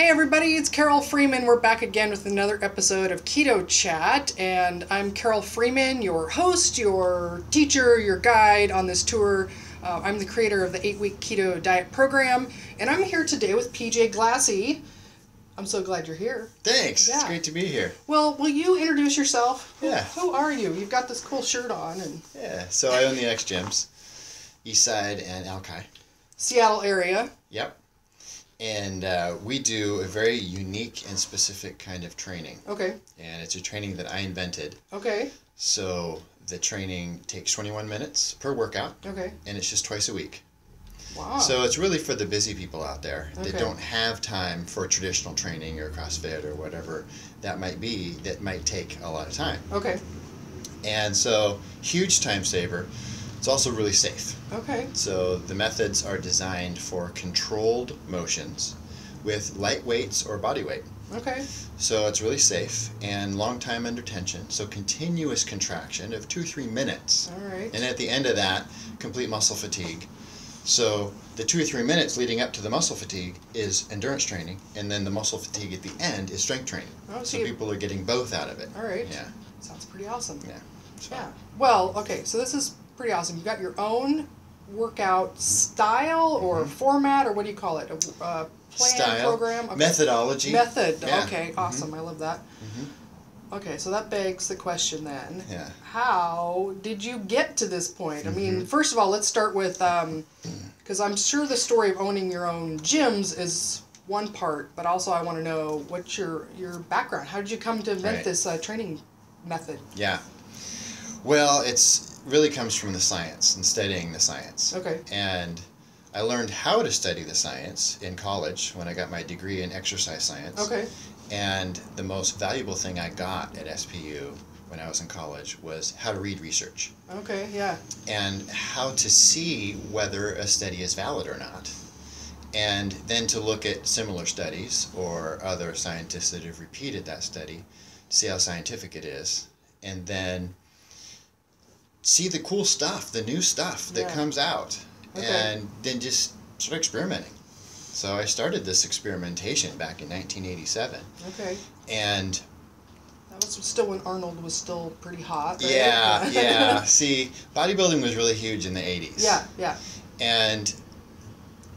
Hey everybody, it's Carole Freeman. We're back again with another episode of Keto Chat, and I'm Carole Freeman, your host, your teacher, your guide on this tour. Uh, I'm the creator of the eight week keto diet program, and I'm here today with PJ Glassey. I'm so glad you're here. Thanks. It's great to be here. Well, will you introduce yourself? Who- Yeah. Who are you? You've got this cool shirt on and Yeah. So I own the X Gyms, Eastside and Alki. Seattle area. Yep. And uh, we do a very unique and specific kind of training. Okay. And it's a training that I invented. Okay. So the training takes 21 minutes per workout, Okay. and it's just twice a week. Wow. So it's really for the busy people out there that Okay. don't have time for traditional training or CrossFit or whatever that might be that might take a lot of time. okay. And so, huge time saver. It's also really safe. Okay. So the methods are designed for controlled motions with light weights or body weight. Okay. So it's really safe and long time under tension. So continuous contraction of two, three minutes. All right. And at the end of that, complete muscle fatigue. So the two or three minutes leading up to the muscle fatigue is endurance training, and then the muscle fatigue at the end is strength training. Oh, so so people are getting both out of it. All right. Yeah. Sounds pretty awesome. Yeah. So, Yeah. Well, okay, so this is pretty awesome. You've got your own workout style or format, or what do you call it? A uh, plan, Mm-hmm. Style, program? Okay. methodology. Method. Yeah. Okay, Mhm. awesome. I love that. Okay, so that begs the question then. Yeah. How did you get to this point? I Mm-hmm. mean, first of all, let's start with because I'm sure the story of owning your own gyms is one part, but also I want to know what's your your background. How did you come to invent Right. this uh, training method? Yeah. Well, it's really comes from the science and studying the science. Okay. And I learned how to study the science in college when I got my degree in exercise science. Okay. And the most valuable thing I got at SPU when I was in college was how to read research Okay. Yeah. and how to see whether a study is valid or not. And then to look at similar studies or other scientists that have repeated that study, see how scientific it is, and then see the cool stuff, the new stuff that Yeah. comes out, Okay. and then just start experimenting. So I started this experimentation back in 1987, Okay. and That was still when Arnold was still pretty hot. Right? yeah, yeah. See, bodybuilding was really huge in the 80s. yeah. Yeah. And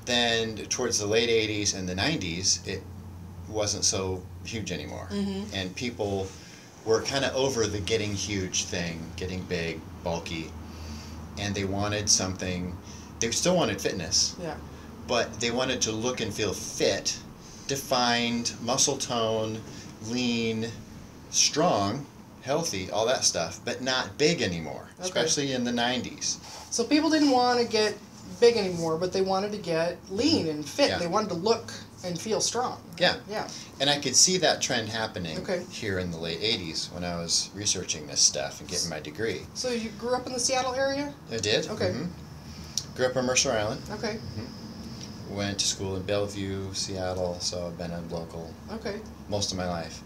then towards the late 80s and the 90s, it wasn't so huge anymore. Mhm. And people were kind of over the getting huge thing, getting big, bulky, and they wanted something, they still wanted fitness, Yeah. but they wanted to look and feel fit, defined, muscle tone, lean, strong, healthy, all that stuff, but not big anymore, Okay. especially in the 90s. So people didn't want to get big anymore, but they wanted to get lean and fit. Yeah. They wanted to look and feel strong. Yeah. Yeah. And I could see that trend happening Okay. here in the late 80s when I was researching this stuff and getting my degree. So you grew up in the Seattle area? I did. Okay. mhm. Grew up on Mercer Island. Okay. Went to school in Bellevue, Seattle, so I've been a local Okay. most of my life.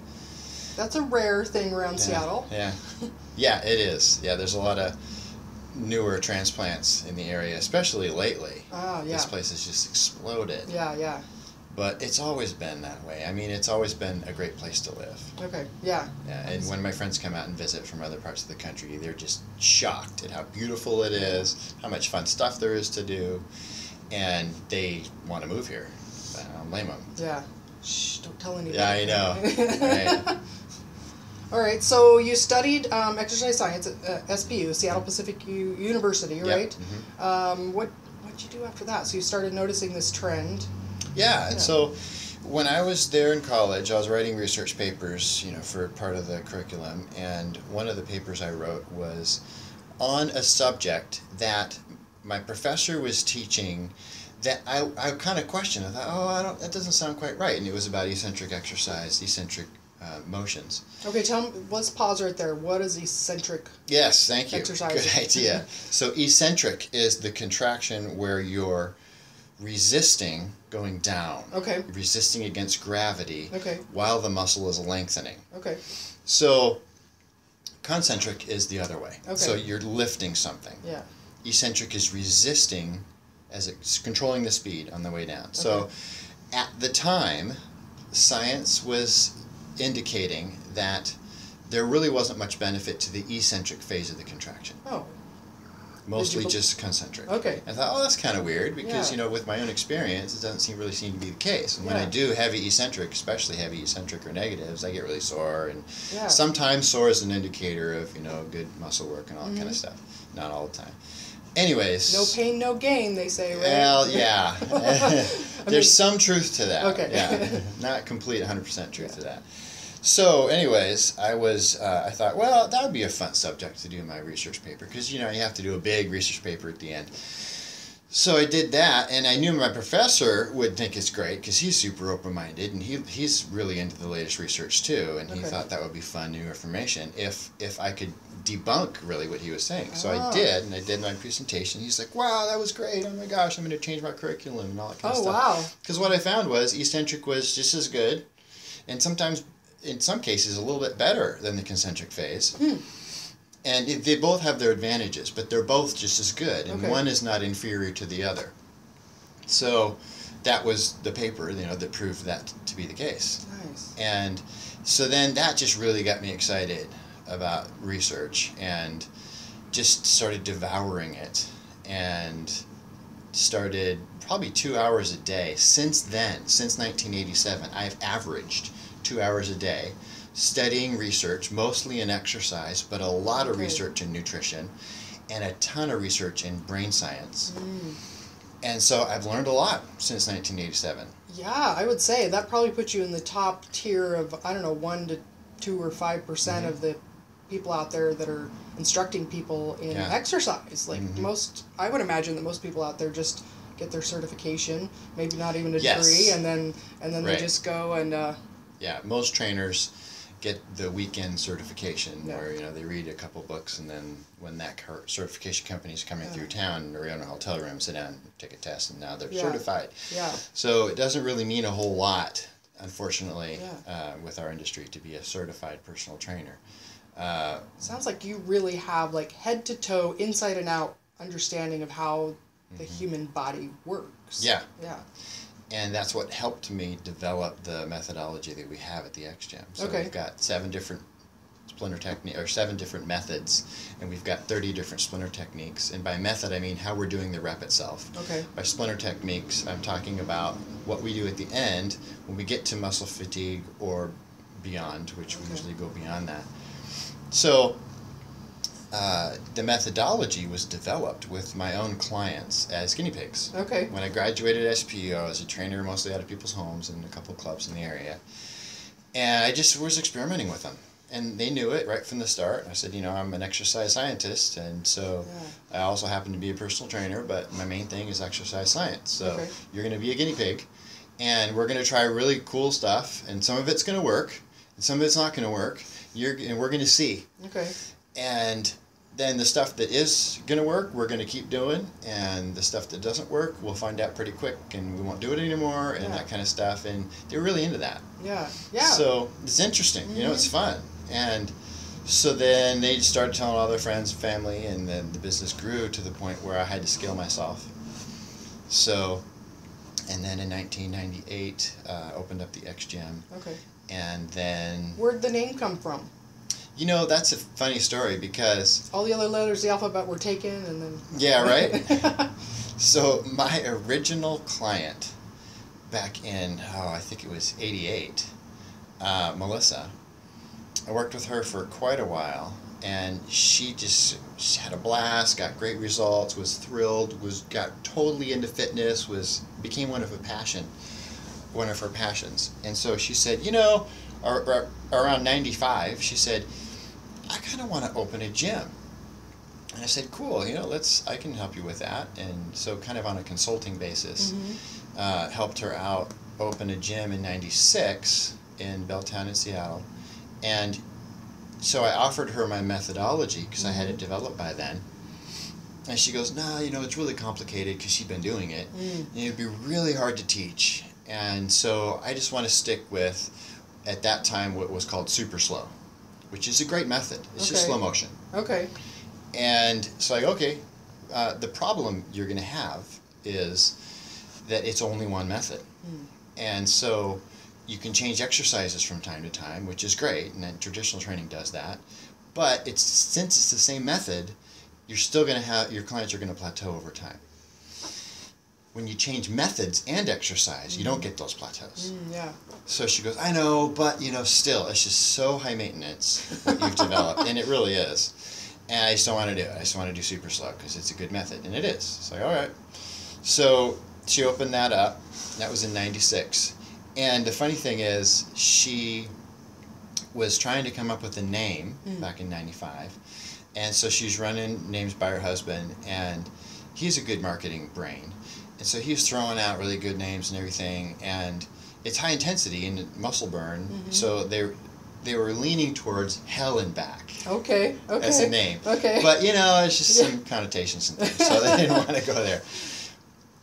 That's a rare thing around Yeah, Seattle. Yeah. Yeah, it is. Yeah, there's a lot of newer transplants in the area, especially lately. Ah, yeah. This place has just exploded. Yeah, yeah. But it's always been that way. I mean, it's always been a great place to live. Okay. Yeah. Yeah, and when my friends come out and visit from other parts of the country, they're just shocked at how beautiful it is, how much fun stuff there is to do, and they want to move here. I don't blame them. Yeah. Shh, don't tell anybody. Yeah, I know. Right. All right, so you studied um, exercise science at uh, SPU, Seattle Pacific U- University, Yep, right? mhm. Um, what what'd you do after that? So you started noticing this trend. Yeah, and so when I was there in college, I was writing research papers, you know, for part of the curriculum, and one of the papers I wrote was on a subject that my professor was teaching that I, I kind of questioned. I thought, oh, I don't, that doesn't sound quite right. And it was about eccentric exercise, eccentric uh, motions. Okay, tell me. Let's pause right there. What is eccentric? Yes, thank you. Exercise. Good idea. so eccentric is the contraction where you're resisting going down. Okay. Resisting against gravity Okay. while the muscle is lengthening. Okay. So concentric is the other way. Okay. So you're lifting something. Yeah. Eccentric is resisting as it's controlling the speed on the way down. So at the time science was indicating that there really wasn't much benefit to the eccentric phase of the contraction. Oh, Mostly just concentric. Okay. I thought, oh, that's kind of weird because Yeah. you know, with my own experience, it doesn't seem really seem to be the case. And when I do heavy eccentric, especially heavy eccentric or negatives, I get really sore. And yeah. sometimes sore is an indicator of you know good muscle work and all that kind of mm-hmm. stuff. Not all the time. Anyways. no pain, no gain, they say, right? Well, yeah. There's mean- some truth to that. Okay. Yeah. Not complete 100% truth Yeah. to that. So, anyways, I was, uh, I thought, well, that would be a fun subject to do my research paper because, you know, you have to do a big research paper at the end. So I did that, and I knew my professor would think it's great because he's super open-minded and he, he's really into the latest research too, and he Okay. thought that would be fun new information if if I could debunk really what he was saying. So Ah. I did, and I did my presentation. He's like, "Wow, that was great! Oh my gosh, I'm going to change my curriculum and all that kind Oh, of stuff." Oh wow. Because what I found was eccentric was just as good, and sometimes, in some cases, a little bit better than the concentric phase. Hmm. And it, they both have their advantages, but they're both just as good, and Okay. one is not inferior to the other. So, that was the paper, you know, that proved that to be the case. Nice. And so then that just really got me excited about research and just started devouring it and started probably two hours a day. Since then, since 1987, I've averaged two hours a day studying research, mostly in exercise, but a lot of research in nutrition and a ton of research in brain science. Mm. And so I've learned a lot since 1987. Yeah, I would say that probably puts you in the top tier of I don't know one to two or five percent Mm-hmm. of the people out there that are instructing people in Yeah. exercise. Like Mhm. most, I would imagine that most people out there just get their certification, maybe not even a Yes. degree, and then and then Right. they just go and uh, Yeah, most trainers get the weekend certification Yeah. where you know they read a couple books and then when that certification company is coming Yeah. through town or in a hotel room, sit down, take a test, and now they're Yeah. certified. yeah, So it doesn't really mean a whole lot, unfortunately, uh, with our industry to be a certified personal trainer. Uh, sounds like you really have like head to toe, inside and out understanding of how the human body works. Yeah. Yeah. And that's what helped me develop the methodology that we have at the XGym. So Okay. we've got seven different splinter technique or seven different methods, and we've got thirty different splinter techniques. And by method, I mean how we're doing the rep itself. Okay. By splinter techniques, I'm talking about what we do at the end when we get to muscle fatigue or beyond, which we usually go beyond that. So, uh, the methodology was developed with my own clients as guinea pigs. Okay. When I graduated SPU, I was a trainer mostly out of people's homes and a couple of clubs in the area. And I just was experimenting with them. And they knew it right from the start. I said, you know, I'm an exercise scientist, and so Yeah. I also happen to be a personal trainer, but my main thing is exercise science. So Okay. you're going to be a guinea pig, and we're going to try really cool stuff, and some of it's going to work, and some of it's not going to work. You're, and we're going to see Okay. And then the stuff that is going to work we're going to keep doing and the stuff that doesn't work we'll find out pretty quick and we won't do it anymore and Yeah. that kind of stuff and they're really into that Yeah. Yeah. Mm-hmm. so it's interesting you know it's fun and so then they started telling all their friends and family and then the business grew to the point where i had to scale myself so and then in 1998 uh, opened up the x gym okay. and then Where'd the name come from? You know that's a funny story because All the other letters of the alphabet were taken, and then. yeah right So my original client back in oh I think it was '88, uh, Melissa. I worked with her for quite a while, and she just she had a blast, got great results, was thrilled, was got totally into fitness, was became one of her passion, one of her passions. And so she said, you know, ar- ar- around '95, she said, I kind of want to open a gym. And I said, cool, you know, let's, I can help you with that. And so, kind of on a consulting basis, uh, helped her out open a gym in 96 in Belltown in Seattle. And so I offered her my methodology because I had it developed by then. And she goes, nah, you know, it's really complicated because she'd been doing it. Mm. And it'd be really hard to teach. And so I just want to stick with, at that time, what was called super slow, which is a great method. It's just slow motion. Okay. And so I go, okay, uh, the problem you're going to have is that it's only one method. Mm. And so you can change exercises from time to time, which is great, and then traditional training does that. But it's since it's the same method, you're still going to have your clients are going to plateau over time. When you change methods and exercise, you don't get those plateaus. Mm, yeah. So she goes, I know, but you know, still, it's just so high maintenance what you've developed, and it really is. And I just don't want to do it. I just want to do super slow because it's a good method, and it is. It's like, all right. So she opened that up. That was in '96, and the funny thing is, she was trying to come up with a name Mm. back in '95, and so she's running names by her husband, and he's a good marketing brain, and so he was throwing out really good names and everything, and it's high intensity and muscle burn, Mhm. so they they were leaning towards hell and back Okay. Okay. as a name. Okay. But you know, it's just Yeah. some connotations and things, so they didn't want to go there.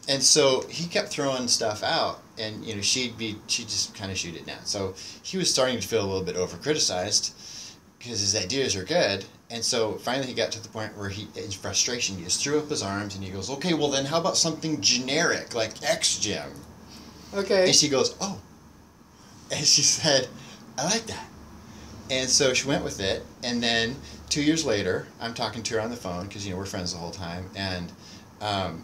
And so he kept throwing stuff out, and you know, she'd be she'd just kind of shoot it down. So he was starting to feel a little bit over criticized because his ideas are good. And so finally, he got to the point where he, in frustration, he just threw up his arms and he goes, "Okay, well then, how about something generic like X Gym?" okay. And she goes, "Oh," and she said, "I like that." And so she went with it, and then two years later, I'm talking to her on the phone because you know we're friends the whole time, and um,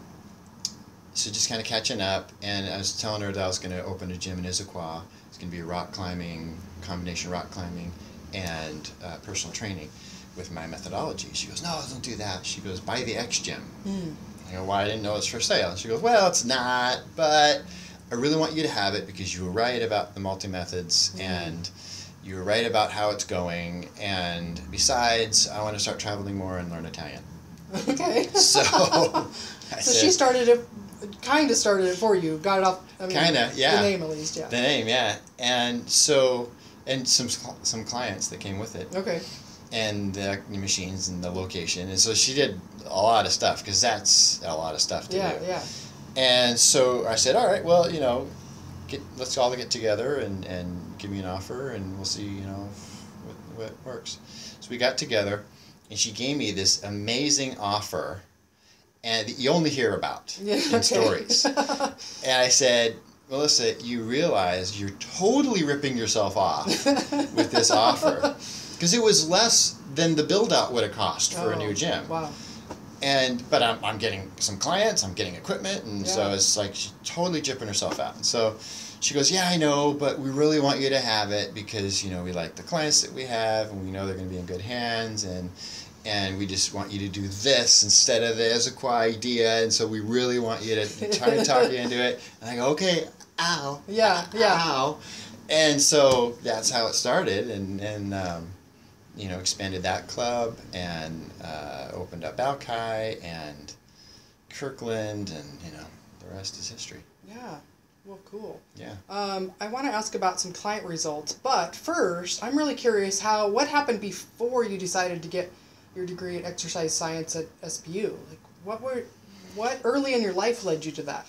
so just kind of catching up. And I was telling her that I was going to open a gym in Issaquah. It's going to be rock climbing, combination rock climbing, and uh, personal training with my methodology. She goes, "No, don't do that." She goes, "Buy the X Gym." Mm. I go, why I didn't know it's for sale. She goes, well, it's not, but I really want you to have it because you were right about the multi methods Mhm. and you were right about how it's going. And besides, I want to start traveling more and learn Italian. Okay. So so said, she started it, kind of started it for you. Got it off. I mean, Kinda, yeah. The name at least, yeah. the name, yeah. And so, and some some clients that came with it. Okay. And the machines and the location. And so she did a lot of stuff because that's a lot of stuff to Yeah, do. yeah. And so I said, all right, well, you know, get let's all get together and, and give me an offer and we'll see, you know, what, what works. So we got together and she gave me this amazing offer and you only hear about Yeah. in okay. stories. And I said, Melissa, you realize you're totally ripping yourself off with this offer because it was less than the build out would have cost for a Oh, new gym. Wow. and but I'm, I'm getting some clients i'm getting equipment and so it's like she's totally jipping herself out. And so she goes yeah i know but we really want you to have it because you know we like the clients that we have and we know they're going to be in good hands and and we just want you to do this instead of the Issaquah idea and so we really want you to try to talk you into it. And i go okay ow Yeah, yeah. ow. And so that's how it started and and um, you know expanded that club and uh, opened up Alki and Kirkland and you know the rest is history. Yeah. Well, cool. Yeah. Um, I want to ask about some client results, but first, I'm really curious how what happened before you decided to get your degree in exercise science at SPU. Like, what were, what early in your life led you to that?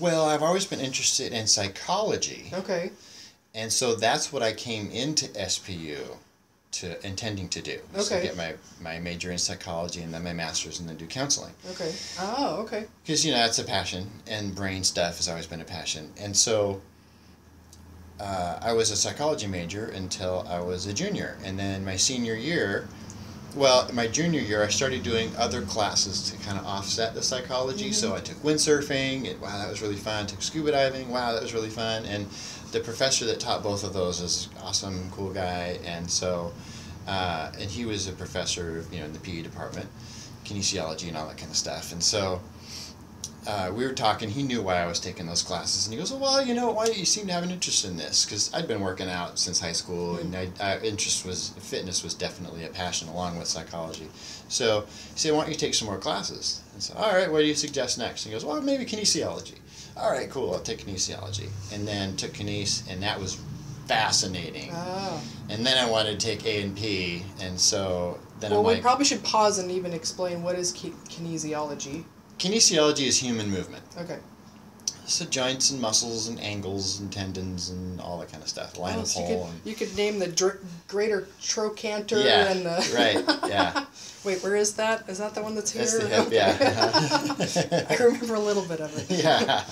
Well, I've always been interested in psychology, Okay. and so that's what I came into SPU to intending to do. Okay. get my, my major in psychology and then my master's and then do counseling. Okay. Oh, okay. because you know that's a passion and brain stuff has always been a passion and so uh, i was a psychology major until i was a junior and then my senior year well my junior year i started doing other classes to kind of offset the psychology so i took windsurfing and wow that was really fun took scuba diving wow that was really fun and the professor that taught both of those is awesome cool guy and so uh, and he was a professor you know in the pe department kinesiology and all that kind of stuff and so uh, we were talking. He knew why I was taking those classes, and he goes, "Well, you know, why you seem to have an interest in this?" Because I'd been working out since high school, and I, I, interest was fitness was definitely a passion along with psychology. So he said, "Why don't you take some more classes?" And so, all right, what do you suggest next? And he goes, "Well, maybe kinesiology." All right, cool. I'll take kinesiology, and then took kines, and that was fascinating. Oh. And then I wanted to take A and P, and so then Well, I'm we like, probably should pause and even explain what is ki- kinesiology. kinesiology is human movement. Okay. So joints and muscles and angles and tendons and all that kind of stuff. Line Oh, of so you could you could name the dr- greater trochanter Yeah, and the right, yeah. Wait, where is that? Is that the one that's here? That's the hip, yeah. I remember a little bit of it. yeah.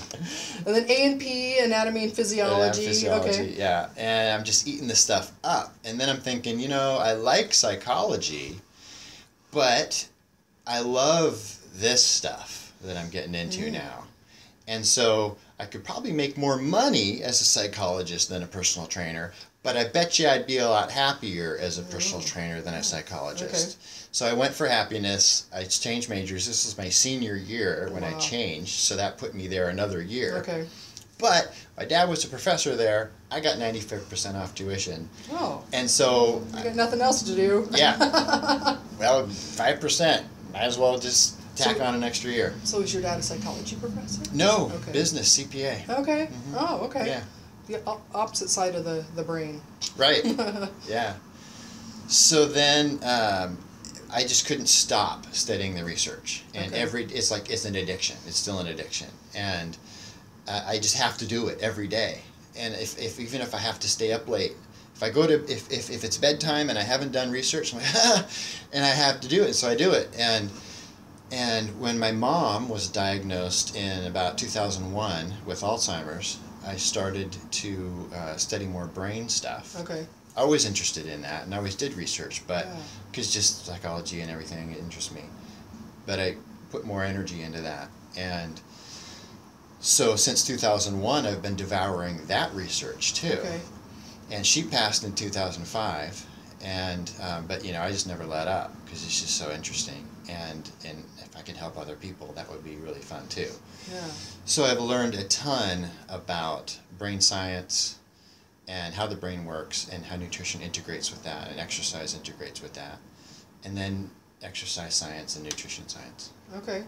And then A and P, anatomy and physiology. physiology, Okay. yeah. And I'm just eating this stuff up. And then I'm thinking, you know, I like psychology, but I love this stuff that I'm getting into Mm. now. And so I could probably make more money as a psychologist than a personal trainer, but I bet you I'd be a lot happier as a personal trainer than a psychologist. Mm. Okay. So I went for happiness. I changed majors. This was my senior year when I changed, so that put me there another year. Okay. But my dad was a professor there. I got 95% off tuition. Oh, And so, you got nothing else to do. yeah, well, 5%. Might as well just tack So- on an extra year. So is your dad a psychology professor? No, Okay. business, CPA. Okay. Oh, okay. Mm-hmm. Yeah, The opposite side of the, the brain. right. yeah. So then um, I just couldn't stop studying the research. And Okay. every, it's like, it's an addiction. It's still an addiction. And uh, I just have to do it every day. And if, if even if I have to stay up late, if I go to if, if, if it's bedtime and I haven't done research, I'm like, and I have to do it, so I do it. And and when my mom was diagnosed in about 2001 with Alzheimer's, I started to uh, study more brain stuff. Okay. I was interested in that, and I always did research, but Yeah. because just psychology and everything interests me. But I put more energy into that, and so since 2001, I've been devouring that research too. Okay. And she passed in 2005, and um, but you know I just never let up because it's just so interesting, and and I can help other people, that would be really fun too. Yeah. So I've learned a ton about brain science and how the brain works and how nutrition integrates with that and exercise integrates with that. And then exercise science and nutrition science. Okay.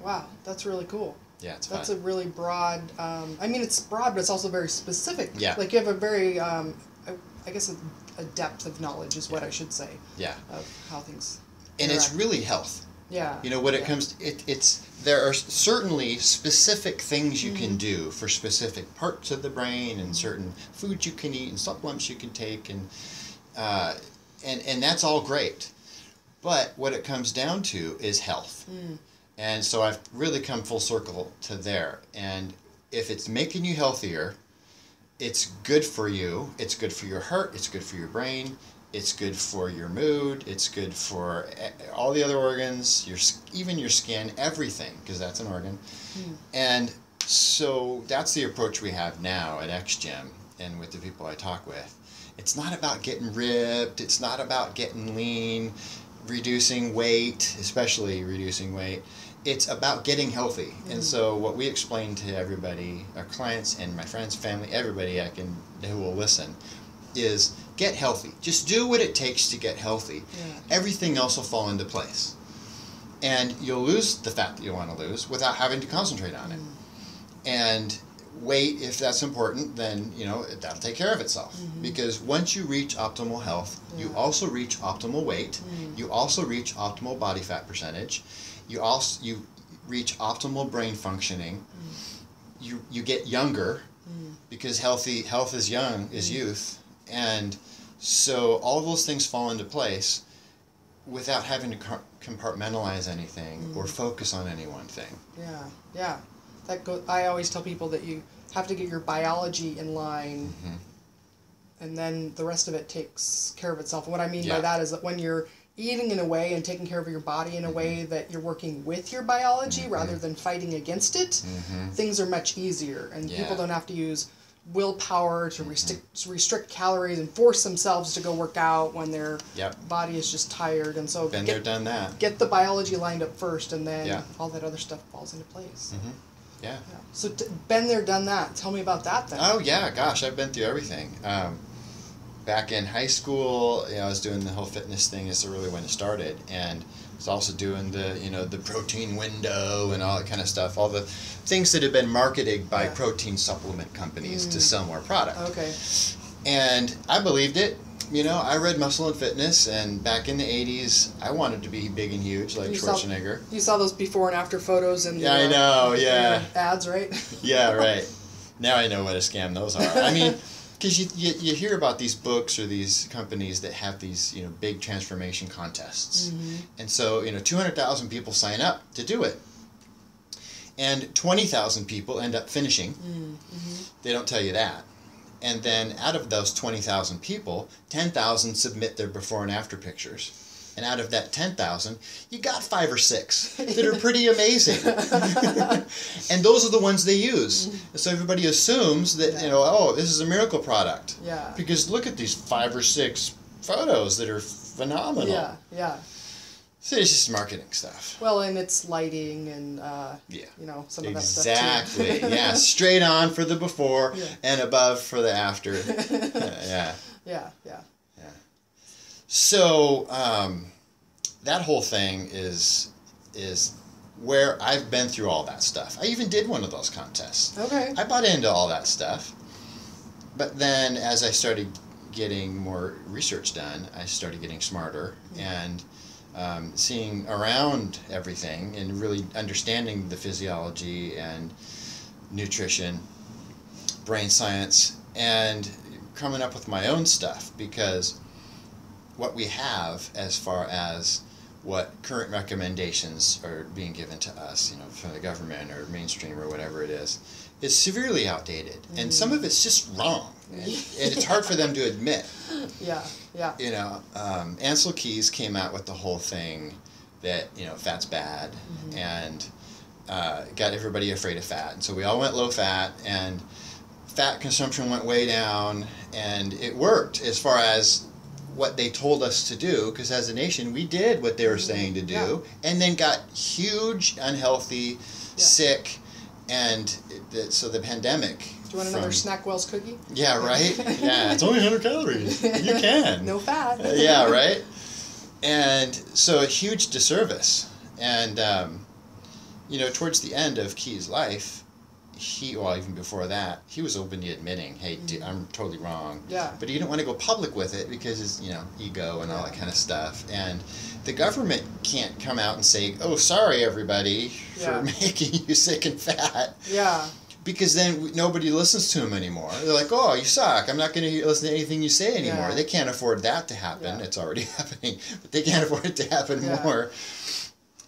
Wow, that's really cool. Yeah, it's That's fun. a really broad. Um, I mean, it's broad, but it's also very specific. Yeah. Like you have a very, um, I, I guess, a, a depth of knowledge is what Yeah. I should say yeah. of how things. And it's really health. Yeah. You know, when it yeah. comes to it, it's there are certainly specific things you Mm-hmm. can do for specific parts of the brain and certain foods you can eat and supplements you can take and uh, and and that's all great. But what it comes down to is health. Mm. And so I've really come full circle to there. And if it's making you healthier, it's good for you. It's good for your heart. It's good for your brain. It's good for your mood. It's good for eh, all the other organs, your even your skin, everything, because that's an organ. And so that's the approach we have now at XGym and with the people I talk with. It's not about getting ripped. It's not about getting lean, reducing weight, especially reducing weight. It's about getting healthy. And so what we explain to everybody, our clients and my friends, family, everybody I can who will listen, is get healthy. Just do what it takes to get healthy. Yeah. Everything else will fall into place. And you'll lose the fat that you want to lose without having to concentrate on it. And weight, if that's important, then you know that'll take care of itself. Because once you reach optimal health, you also reach optimal weight. Mm. You also reach optimal body fat percentage. You also you reach optimal brain functioning. You you get younger Mm. because healthy health is young is youth, and so all of those things fall into place without having to compartmentalize anything or focus on any one thing. Yeah, yeah. That go. I always tell people that you have to get your biology in line, Mhm. and then the rest of it takes care of itself. And what I mean by that is that when you're eating in a way and taking care of your body in a way Mm-hmm. that you're working with your biology rather than fighting against it, Mhm. things are much easier, and people Yeah. Mm-hmm. don't have to use willpower to restrict to restrict calories and force themselves to go work out when their Yep. body is just tired. And so Been get, there, done that. get the biology lined up first, and then Yeah. all that other stuff falls into place. hmm Yeah. Yeah. So t- been there, done that. Tell me about that then. Oh yeah, gosh, I've been through everything. Um, back in high school, you know, I was doing the whole fitness thing. Is really when it started, and I was also doing the you know the protein window and all that kind of stuff. All the things that have been marketed by Yeah. protein supplement companies to Mm. sell more product. Okay. And I believed it. You know, I read Muscle and Fitness, and back in the '80s, I wanted to be big and huge like You saw- Schwarzenegger. You saw those before and after photos and Yeah, I know, yeah. ads, right? Yeah, right. Now I know what a scam those are. I mean, because you, you you hear about these books or these companies that have these you know big transformation contests, Mm-hmm. and so you know two hundred thousand people sign up to do it, and twenty thousand people end up finishing. Mm-hmm. They don't tell you that. And then out of those 20,000 people, 10,000 submit their before and after pictures. And out of that 10,000, you got five or six that are pretty amazing. and those are the ones they use. So everybody assumes that, you know, oh, this is a miracle product. Yeah. Because look at these five or six photos that are phenomenal. Yeah, yeah. So it's just marketing stuff. Well, and it's lighting and uh, Yeah. you know some of that stuff. Exactly. yeah. Straight on for the before Yeah. and above for the after. yeah. yeah, yeah. So um, that whole thing is is where I've been through all that stuff. I even did one of those contests. Okay. I bought into all that stuff. But then as I started getting more research done, I started getting smarter and um, seeing around everything and really understanding the physiology and nutrition, brain science, and coming up with my own stuff because what we have as far as what current recommendations are being given to us, you know, from the government or mainstream or whatever it is, is severely outdated. And some of it's just wrong. And, and it's hard for them to admit. Yeah, yeah. You know, um, Ancel Keys came out with the whole thing that, you know, fat's bad and uh, got everybody afraid of fat. And so we all went low fat and fat consumption went way down and it worked as far as what they told us to do because as a nation we did what they were saying to do Yeah. and then got huge unhealthy sick and it, so the pandemic Do you want another from- Snackwell's cookie? yeah right yeah it's only 100 calories you can No fat. uh, yeah, right. And so a huge disservice. And um, you know, towards the end of Key's life, he well even before that, he was openly admitting, "Hey, dude, I'm totally wrong." Mm-hmm. Yeah. But he didn't want to go public with it because his you know ego and all that kind of stuff. And the government can't come out and say, "Oh, sorry, everybody, Yeah. for making you sick and fat." Yeah, because then nobody listens to him anymore. They're like, "Oh, you suck. I'm not going to listen to anything you say anymore." Yeah. They can't afford that to happen. Yeah. It's already happening, but they can't afford it to happen more.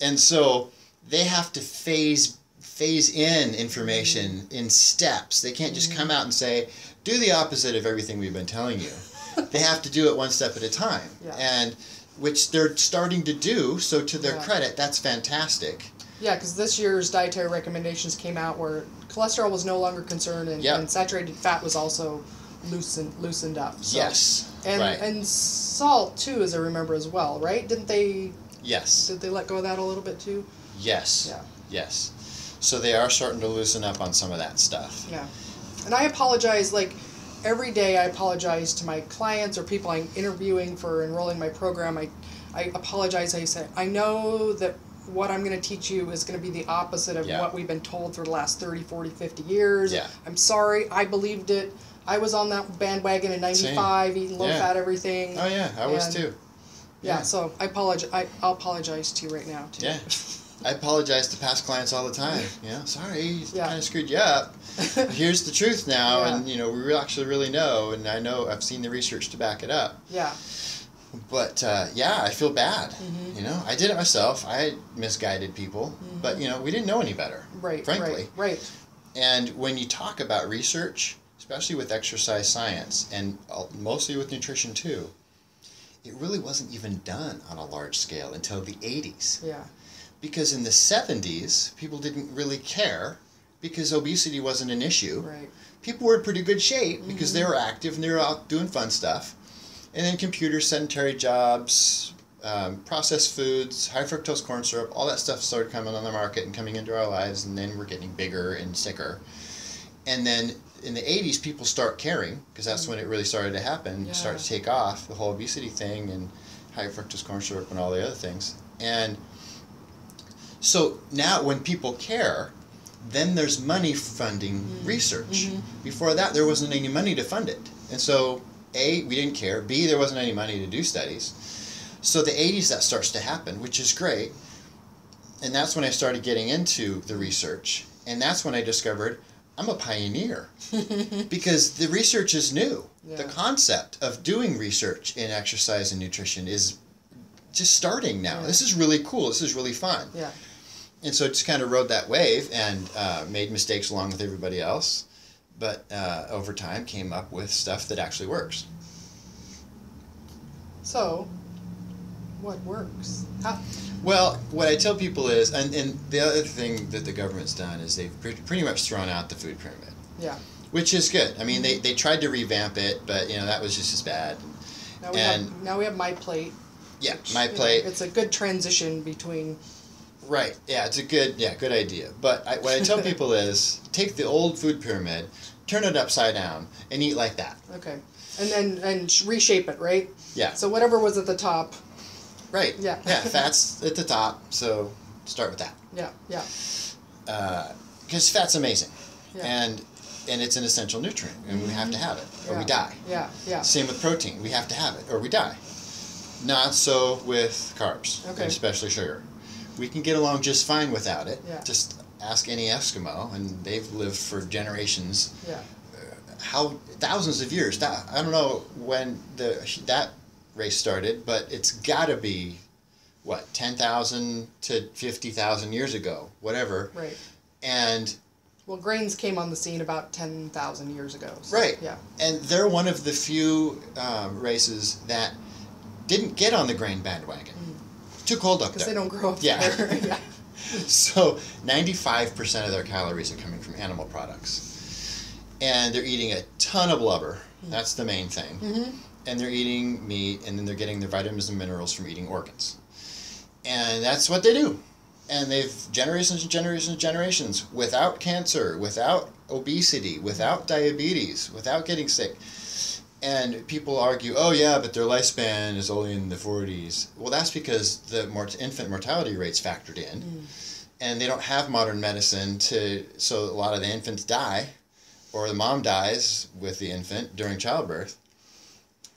And so they have to phase phase in information Mm-hmm. in steps. They can't just come out and say, "Do the opposite of everything we've been telling you." they have to do it one step at a time. Yeah. And which they're starting to do, so to their Yeah. credit, that's fantastic. yeah. Because this year's dietary recommendations came out where cholesterol was no longer concerned and, Yep. and saturated fat was also loosened loosened up. So. yes. And right. and salt too, as I remember as well, right? Didn't they yes. did they let go of that a little bit too? Yes. Yeah. Yes. So they are starting to loosen up on some of that stuff. Yeah. And I apologize, like, every day I apologize to my clients or people I'm interviewing for enrolling my program. I, I apologize. I say, I know that what I'm going to teach you is going to be the opposite of Yeah. what we've been told for the last 30, 40, 50 years. Yeah. I'm sorry. I believed it. I was on that bandwagon in 95, eating low Yeah. fat everything. Oh yeah, I was And- too. yeah. yeah. so I apologize. I, I'll apologize to you right now, too. Yeah. I apologize to past clients all the time. You know, sorry, Yeah. kind of screwed you up. Here's the truth now, Yeah. and you know we actually really know, and I know I've seen the research to back it up. yeah. But uh, yeah, I feel bad. Mhm. You know, I did it myself. I misguided people, but you know we didn't know any better. Right. Frankly. Right. Right. And when you talk about research, especially with exercise science and uh, mostly with nutrition too, it really wasn't even done on a large scale until the 80s. Yeah. Because in the 70s, people didn't really care because obesity wasn't an issue. Right. People were in pretty good shape because they were active and they were out doing fun stuff. And then computers, sedentary jobs, um, processed foods, high fructose corn syrup, all that stuff started coming on the market and coming into our lives, and then we're getting bigger and sicker. And then in the 80s, people start caring because that's when it really started to happen, yeah. start to take off, the whole obesity thing and high fructose corn syrup and all the other things. And so now when people care, then there's money funding mm-hmm. research. Mm-hmm. Before that, there wasn't any money to fund it. And so, A, we didn't care. B, there wasn't any money to do studies. So the 80s, that starts to happen, which is great. And that's when I started getting into the research. And that's when I discovered, I'm a pioneer because the research is new. Yeah. The concept of doing research in exercise and nutrition is just starting now. Yeah. This is really cool. This is really fun. Yeah. And so just kind of rode that wave and uh, made mistakes along with everybody else. But uh, over time came up with stuff that actually works. So, what works? How, Well, what I tell people is, and, and the other thing that the government's done is they've pre- pretty much thrown out the food pyramid. Yeah. Which is good. I mean, they, they tried to revamp it, but you know that was just as bad. now we And- have now we have my plate. Yeah, which, my you know, plate. it's a good transition between. Right. Yeah, it's a good yeah good idea. But I, what I tell people is take the old food pyramid, turn it upside down, and eat like that. Okay. And then and reshape it, right? Yeah. So whatever was at the top. Right. Yeah. yeah. Fats at the top, so start with that. Yeah. Yeah. Uh, because fat's amazing, Yeah. and and it's an essential nutrient, and we have to mm-hmm. have it, or yeah. we die. Yeah. Yeah. Same with protein. We have to have it or we die. Not so with carbs, Okay. especially sugar. We can get along just fine without it. Yeah. Just ask any Eskimo, and they've lived for generations, Yeah. how thousands of years. That I don't know when the that race started, but it's got to be what ten thousand to fifty thousand years ago, whatever. Right. And Well, grains came on the scene about ten thousand years ago. so, Right. Yeah. and they're one of the few um, races that didn't get on the grain bandwagon. Too cold up Because there. they don't grow up Yeah. there. yeah. So 95% of their calories are coming from animal products. And they're eating a ton of blubber. That's the main thing. Mm-hmm. And they're eating meat, and then they're getting their vitamins and minerals from eating organs. And that's what they do. And they've generations and generations and generations without cancer, without obesity, without diabetes, without getting sick. And people argue, oh yeah, but their lifespan is only in the 40s. Well, that's because the mort- infant mortality rate's factored in, mm. and they don't have modern medicine to. So a lot of the infants die, or the mom dies with the infant during childbirth.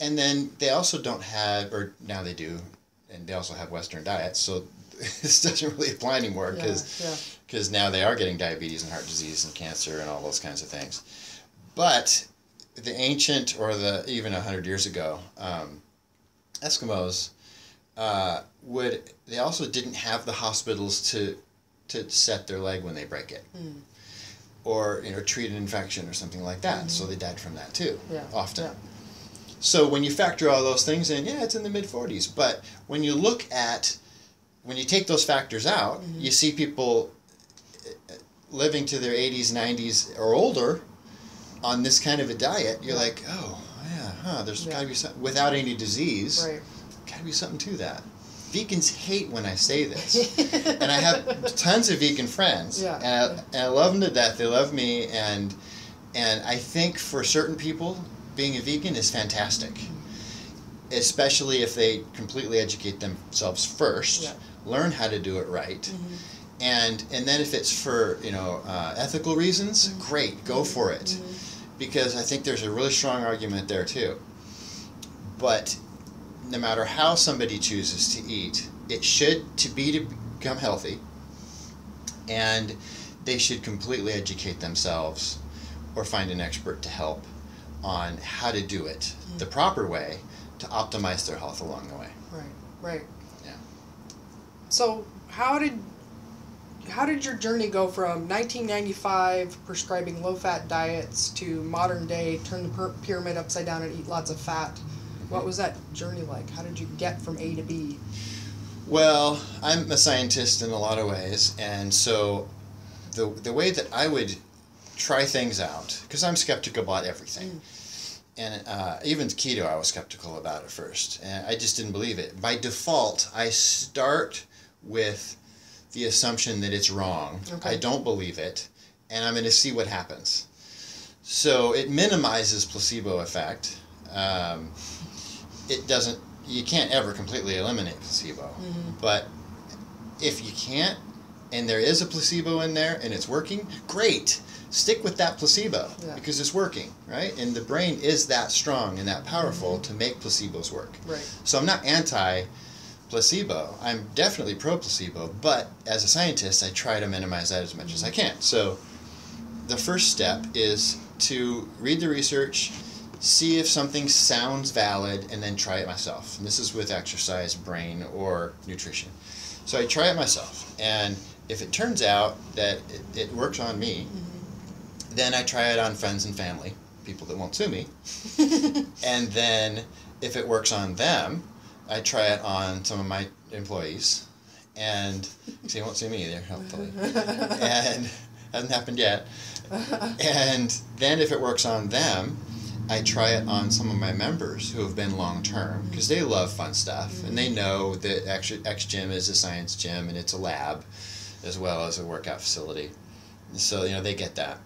And then they also don't have, or now they do, and they also have Western diets. So this doesn't really apply anymore Yeah. because Yeah. because now they are getting diabetes and heart disease and cancer and all those kinds of things. But the ancient, or the even a hundred years ago, um, Eskimos uh, would they also didn't have the hospitals to to set their leg when they break it, Mm. or you know treat an infection or something like that. So they died from that too. Yeah. Often. Yeah. So when you factor all those things in, yeah, it's in the mid 40s. But when you look at, when you take those factors out, Mm-hmm. you see people uh, living to their 80s, 90s, or older on this kind of a diet. You're Yeah. like, oh, yeah, huh, there's Yeah. got to be something, without any disease, Right. got to be something to that. Vegans hate when I say this. and I have tons of vegan friends. Yeah. And I, and I love them to death. They love me. And, and I think for certain people, being a vegan is fantastic. Especially if they completely educate themselves first, Yeah. learn how to do it right, Mm-hmm. and and then if it's for you know uh, ethical reasons, Mm-hmm. great, go for it, because I think there's a really strong argument there too. But no matter how somebody chooses to eat, it should to be to become healthy, and they should completely educate themselves, or find an expert to help on how to do it the mm. proper way to optimize their health along the way. Right. Right. Yeah. So how did how did your journey go from 1995 prescribing low-fat diets to modern day turn the pyramid upside down and eat lots of fat? What was that journey like? How did you get from A to B? Well, I'm a scientist in a lot of ways, and so the the way that I would try things out, because I'm skeptical about everything, and uh, even keto, I was skeptical about at first, and I just didn't believe it. By default, I start with the assumption that it's wrong. Okay. I don't believe it, and I'm going to see what happens. So it minimizes placebo effect. Um, it doesn't. You can't ever completely eliminate placebo, but if you can't, and there is a placebo in there and it's working, great. Stick with that placebo Yeah. because it's working, right? And the brain is that strong and that powerful to make placebos work. Right. So I'm not anti placebo. I'm definitely pro placebo, but as a scientist, I try to minimize that as much as I can. So the first step is to read the research, see if something sounds valid, and then try it myself. And this is with exercise, brain, or nutrition. So I try it myself, and if it turns out that it, it works on me, mm-hmm. then I try it on friends and family, people that won't sue me, and then if it works on them, I try it on some of my employees, and they won't see me either, hopefully, and hasn't happened yet. and then if it works on them, I try it on some of my members who have been long term because they love fun stuff and they know that actually X Gym is a science gym and it's a lab as well as a workout facility. So you know they get that.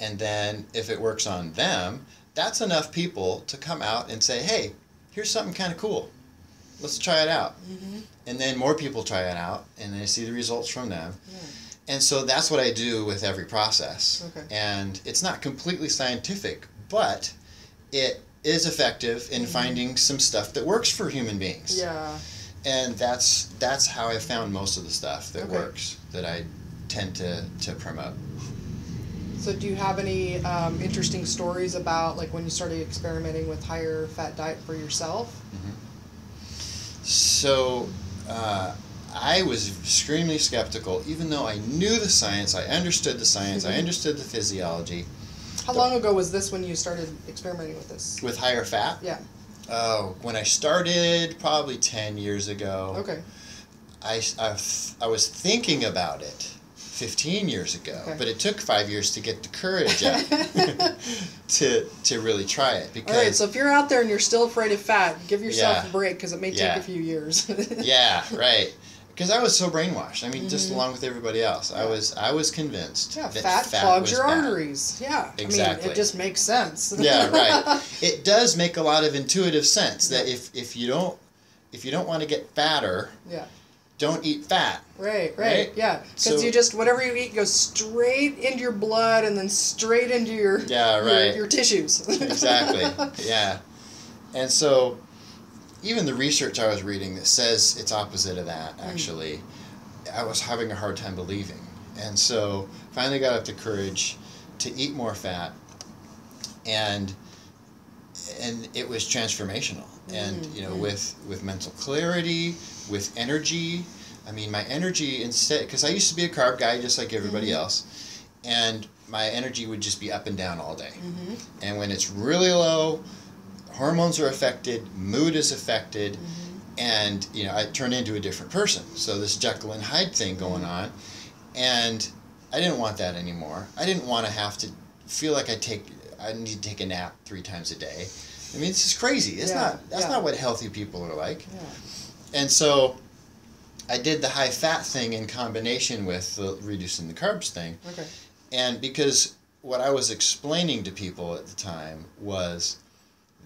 And then if it works on them, that's enough people to come out and say, "Hey, here's something kind of cool. Let's try it out." Mm-hmm. And then more people try it out, and they see the results from them. Yeah and so that's what I do with every process. Okay. And it's not completely scientific, but it is effective in mm-hmm. finding some stuff that works for human beings. Yeah. And that's that's how I found most of the stuff that okay. works that I tend to, to promote. So do you have any um, interesting stories about like when you started experimenting with higher fat diet for yourself? Mm-hmm. So uh, I was extremely skeptical, even though I knew the science, I understood the science, I mm-hmm. understood the physiology. How long ago was this when you started experimenting with this? With higher fat? Yeah. Oh, when I started, probably 10 years ago. Okay. I, I, I was thinking about it 15 years ago, okay. but it took five years to get the courage up to, to really try it. Because, All right, so if you're out there and you're still afraid of fat, give yourself yeah, a break because it may take a few years. yeah, right because I was so brainwashed. I mean, mm-hmm. just along with everybody else, I was I was convinced. Yeah, fat, fat clogs your bad. arteries. Yeah, exactly. I mean, it just makes sense. yeah, right. It does make a lot of intuitive sense that if if you don't if you don't want to get fatter, yeah, don't eat fat. Right, right, right? yeah. Because so, you just whatever you eat goes straight into your blood and then straight into your yeah right your, your tissues. exactly. Yeah, and so even the research I was reading that says it's opposite of that, hmm. actually, mm. I was having a hard time believing. And so finally got up the courage to eat more fat and and it was transformational mm. and you know mm. with with mental clarity with energy i mean my energy instead because i used to be a carb guy just like everybody mm-hmm. else and my energy would just be up and down all day mm-hmm. and when it's really low hormones are affected, mood is affected, mm-hmm. and you know I turn into a different person. So this Jekyll and Hyde thing going mm-hmm. on, and I didn't want that anymore. I didn't want to have to feel like I take I need to take a nap three times a day. I mean, this is crazy. It's yeah, not that's yeah. not what healthy people are like. Yeah. And so I did the high fat thing in combination with the reducing the carbs thing. Okay. And because what I was explaining to people at the time was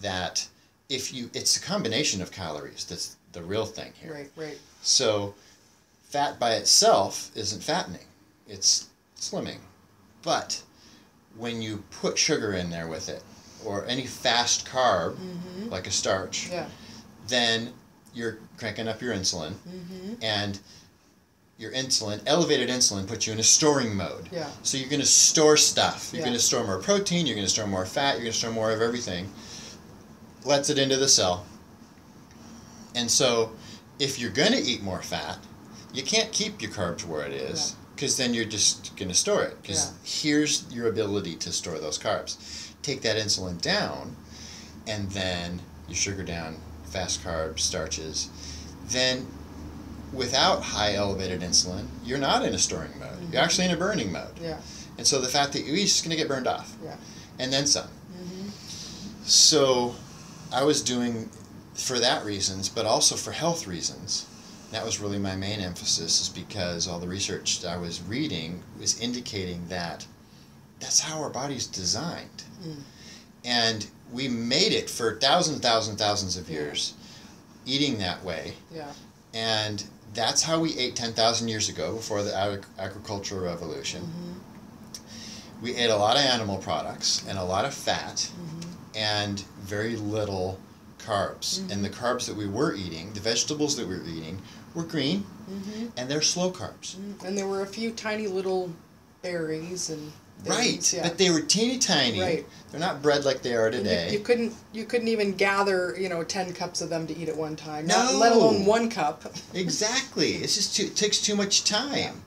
that if you it's a combination of calories that's the real thing here. Right, right. So fat by itself isn't fattening. It's slimming. But when you put sugar in there with it or any fast carb mm-hmm. like a starch, yeah. then you're cranking up your insulin mm-hmm. and your insulin, elevated insulin, puts you in a storing mode. Yeah. So you're going to store stuff. You're yeah. going to store more protein. You're going to store more fat. You're going to store more of everything lets it into the cell. And so, if you're going to eat more fat, you can't keep your carbs where it is because yeah. then you're just going to store it. Because yeah. here's your ability to store those carbs. Take that insulin down, and then your sugar down, fast carb starches. Then, without high elevated insulin, you're not in a storing mode. Mm-hmm. You're actually in a burning mode. Yeah. And so the fat that you eat is going to get burned off. Yeah. And then some. Mm-hmm. So I was doing for that reasons, but also for health reasons. That was really my main emphasis, is because all the research I was reading was indicating that that's how our body's designed. Mm. And we made it for thousands, thousands, thousands of years yeah. eating that way. Yeah. And that's how we ate 10,000 years ago before the ag- agricultural revolution. Mm-hmm. We ate a lot of animal products and a lot of fat. Mm-hmm and very little carbs. Mm-hmm. And the carbs that we were eating, the vegetables that we were eating, were green mm-hmm. and they're slow carbs. Mm-hmm. And there were a few tiny little berries and right, yeah. but they were teeny tiny. Right. They're not bread like they are And you- today. You, couldn't you couldn't even gather you know ten cups of them to eat at one time. not- No. let alone one cup. Exactly. It's just too, it takes too much time.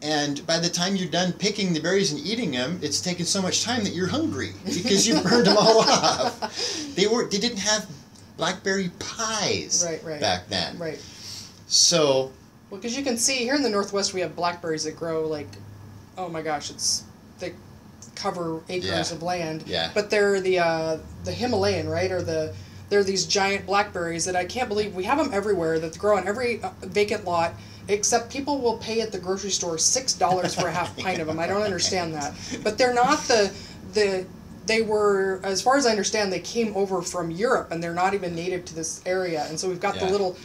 And by the time you're done picking the berries and eating them, it's taken so much time that you're hungry because you burned them all off. They were they didn't have blackberry pies Right, right. back then. Right. So Well, because you can see here in the Northwest, we have blackberries that grow like, oh my gosh, it's they cover acres Yeah. of land. Yeah. But they're the uh, the Himalayan, right? Or the they're these giant blackberries that I can't believe we have them everywhere. That grow on every uh, vacant lot. Except people will pay at the grocery store six dollars for a half pint of them. I don't understand that. But they're not the the they were as far as I understand they came over from Europe and they're not even native to this area. And so we've got the little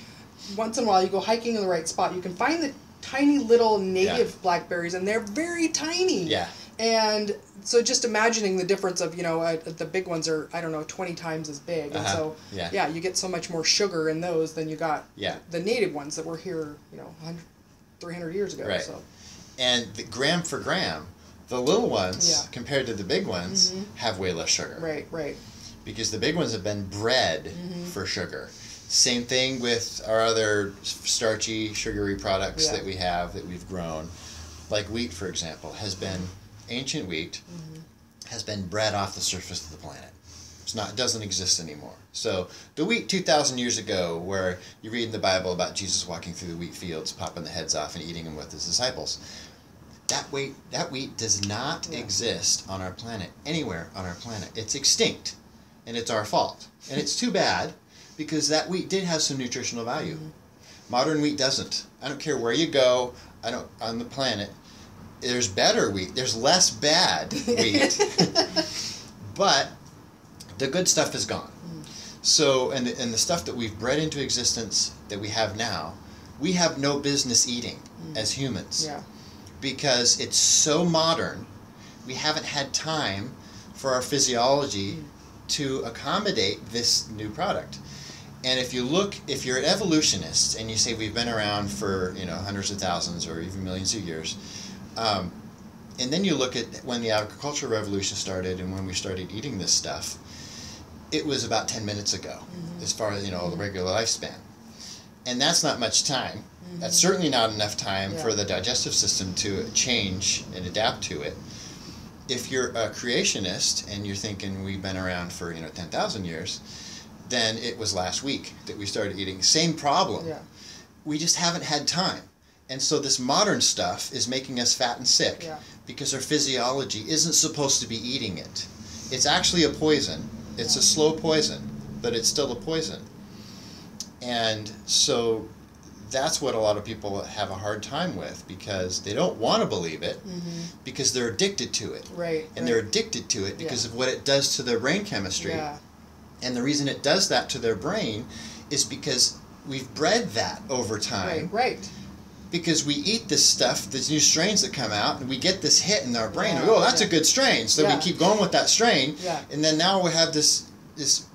once in a while you go hiking in the right spot, you can find the tiny little native Yeah. blackberries, and they're very tiny. Yeah. And so just imagining the difference of you know uh, the big ones are I don't know twenty times as big, and Uh-huh. so Yeah. yeah, you get so much more sugar in those than you got Yeah. the native ones that were here you know 300 years ago. Right. So and the gram for gram, the little ones Yeah. compared to the big ones Mhm. have way less sugar. right, right, because the big ones have been bred Mm-hmm. for sugar. Same thing with our other starchy, sugary products Yeah. that we have that we've grown, like wheat, for example, has been ancient wheat Mm-hmm. has been bred off the surface of the planet. It's not it doesn't exist anymore. So the wheat two thousand years ago, where you read in the Bible about Jesus walking through the wheat fields, popping the heads off and eating them with his disciples. That wheat that wheat does not Yeah. exist on our planet anywhere on our planet. It's extinct, and it's our fault. And it's too bad, because that wheat did have some nutritional value. Mm-hmm. Modern wheat doesn't. I don't care where you go. I don't on the planet. There's better wheat. There's less bad wheat, but the good stuff is gone. Mm. So, and the, and the stuff that we've bred into existence that we have now, we have no business eating mm. as humans yeah, because it's so modern. We haven't had time for our physiology mm. to accommodate this new product. And if you look, if you're an evolutionist and you say we've been around for you know hundreds of thousands or even millions of years, um, and then you look at when the agricultural revolution started and when we started eating this stuff, it was about ten minutes ago, as far as you know the regular lifespan, and that's not much time. That's certainly not enough time Yeah. for the digestive system to change and adapt to it. If you're a creationist and you're thinking we've been around for you know ten thousand years, then it was last week that we started eating. Same problem. yeah, We just haven't had time. And so this modern stuff is making us fat and sick Yeah. because our physiology isn't supposed to be eating it. It's actually a poison. It's a slow poison, but it's still a poison. And so that's what a lot of people have a hard time with because they don't want to believe it mm-hmm. because they're addicted to it. right. And right. they're addicted to it because Yeah. of what it does to their brain chemistry. yeah, And the reason it does that to their brain is because we've bred that over time. right, right. Because we eat this stuff, these new strains that come out, and we get this hit in our brain. Yeah, oh, that's yeah. a good strain. So Yeah. we keep going with that strain. Yeah. And then now we have this this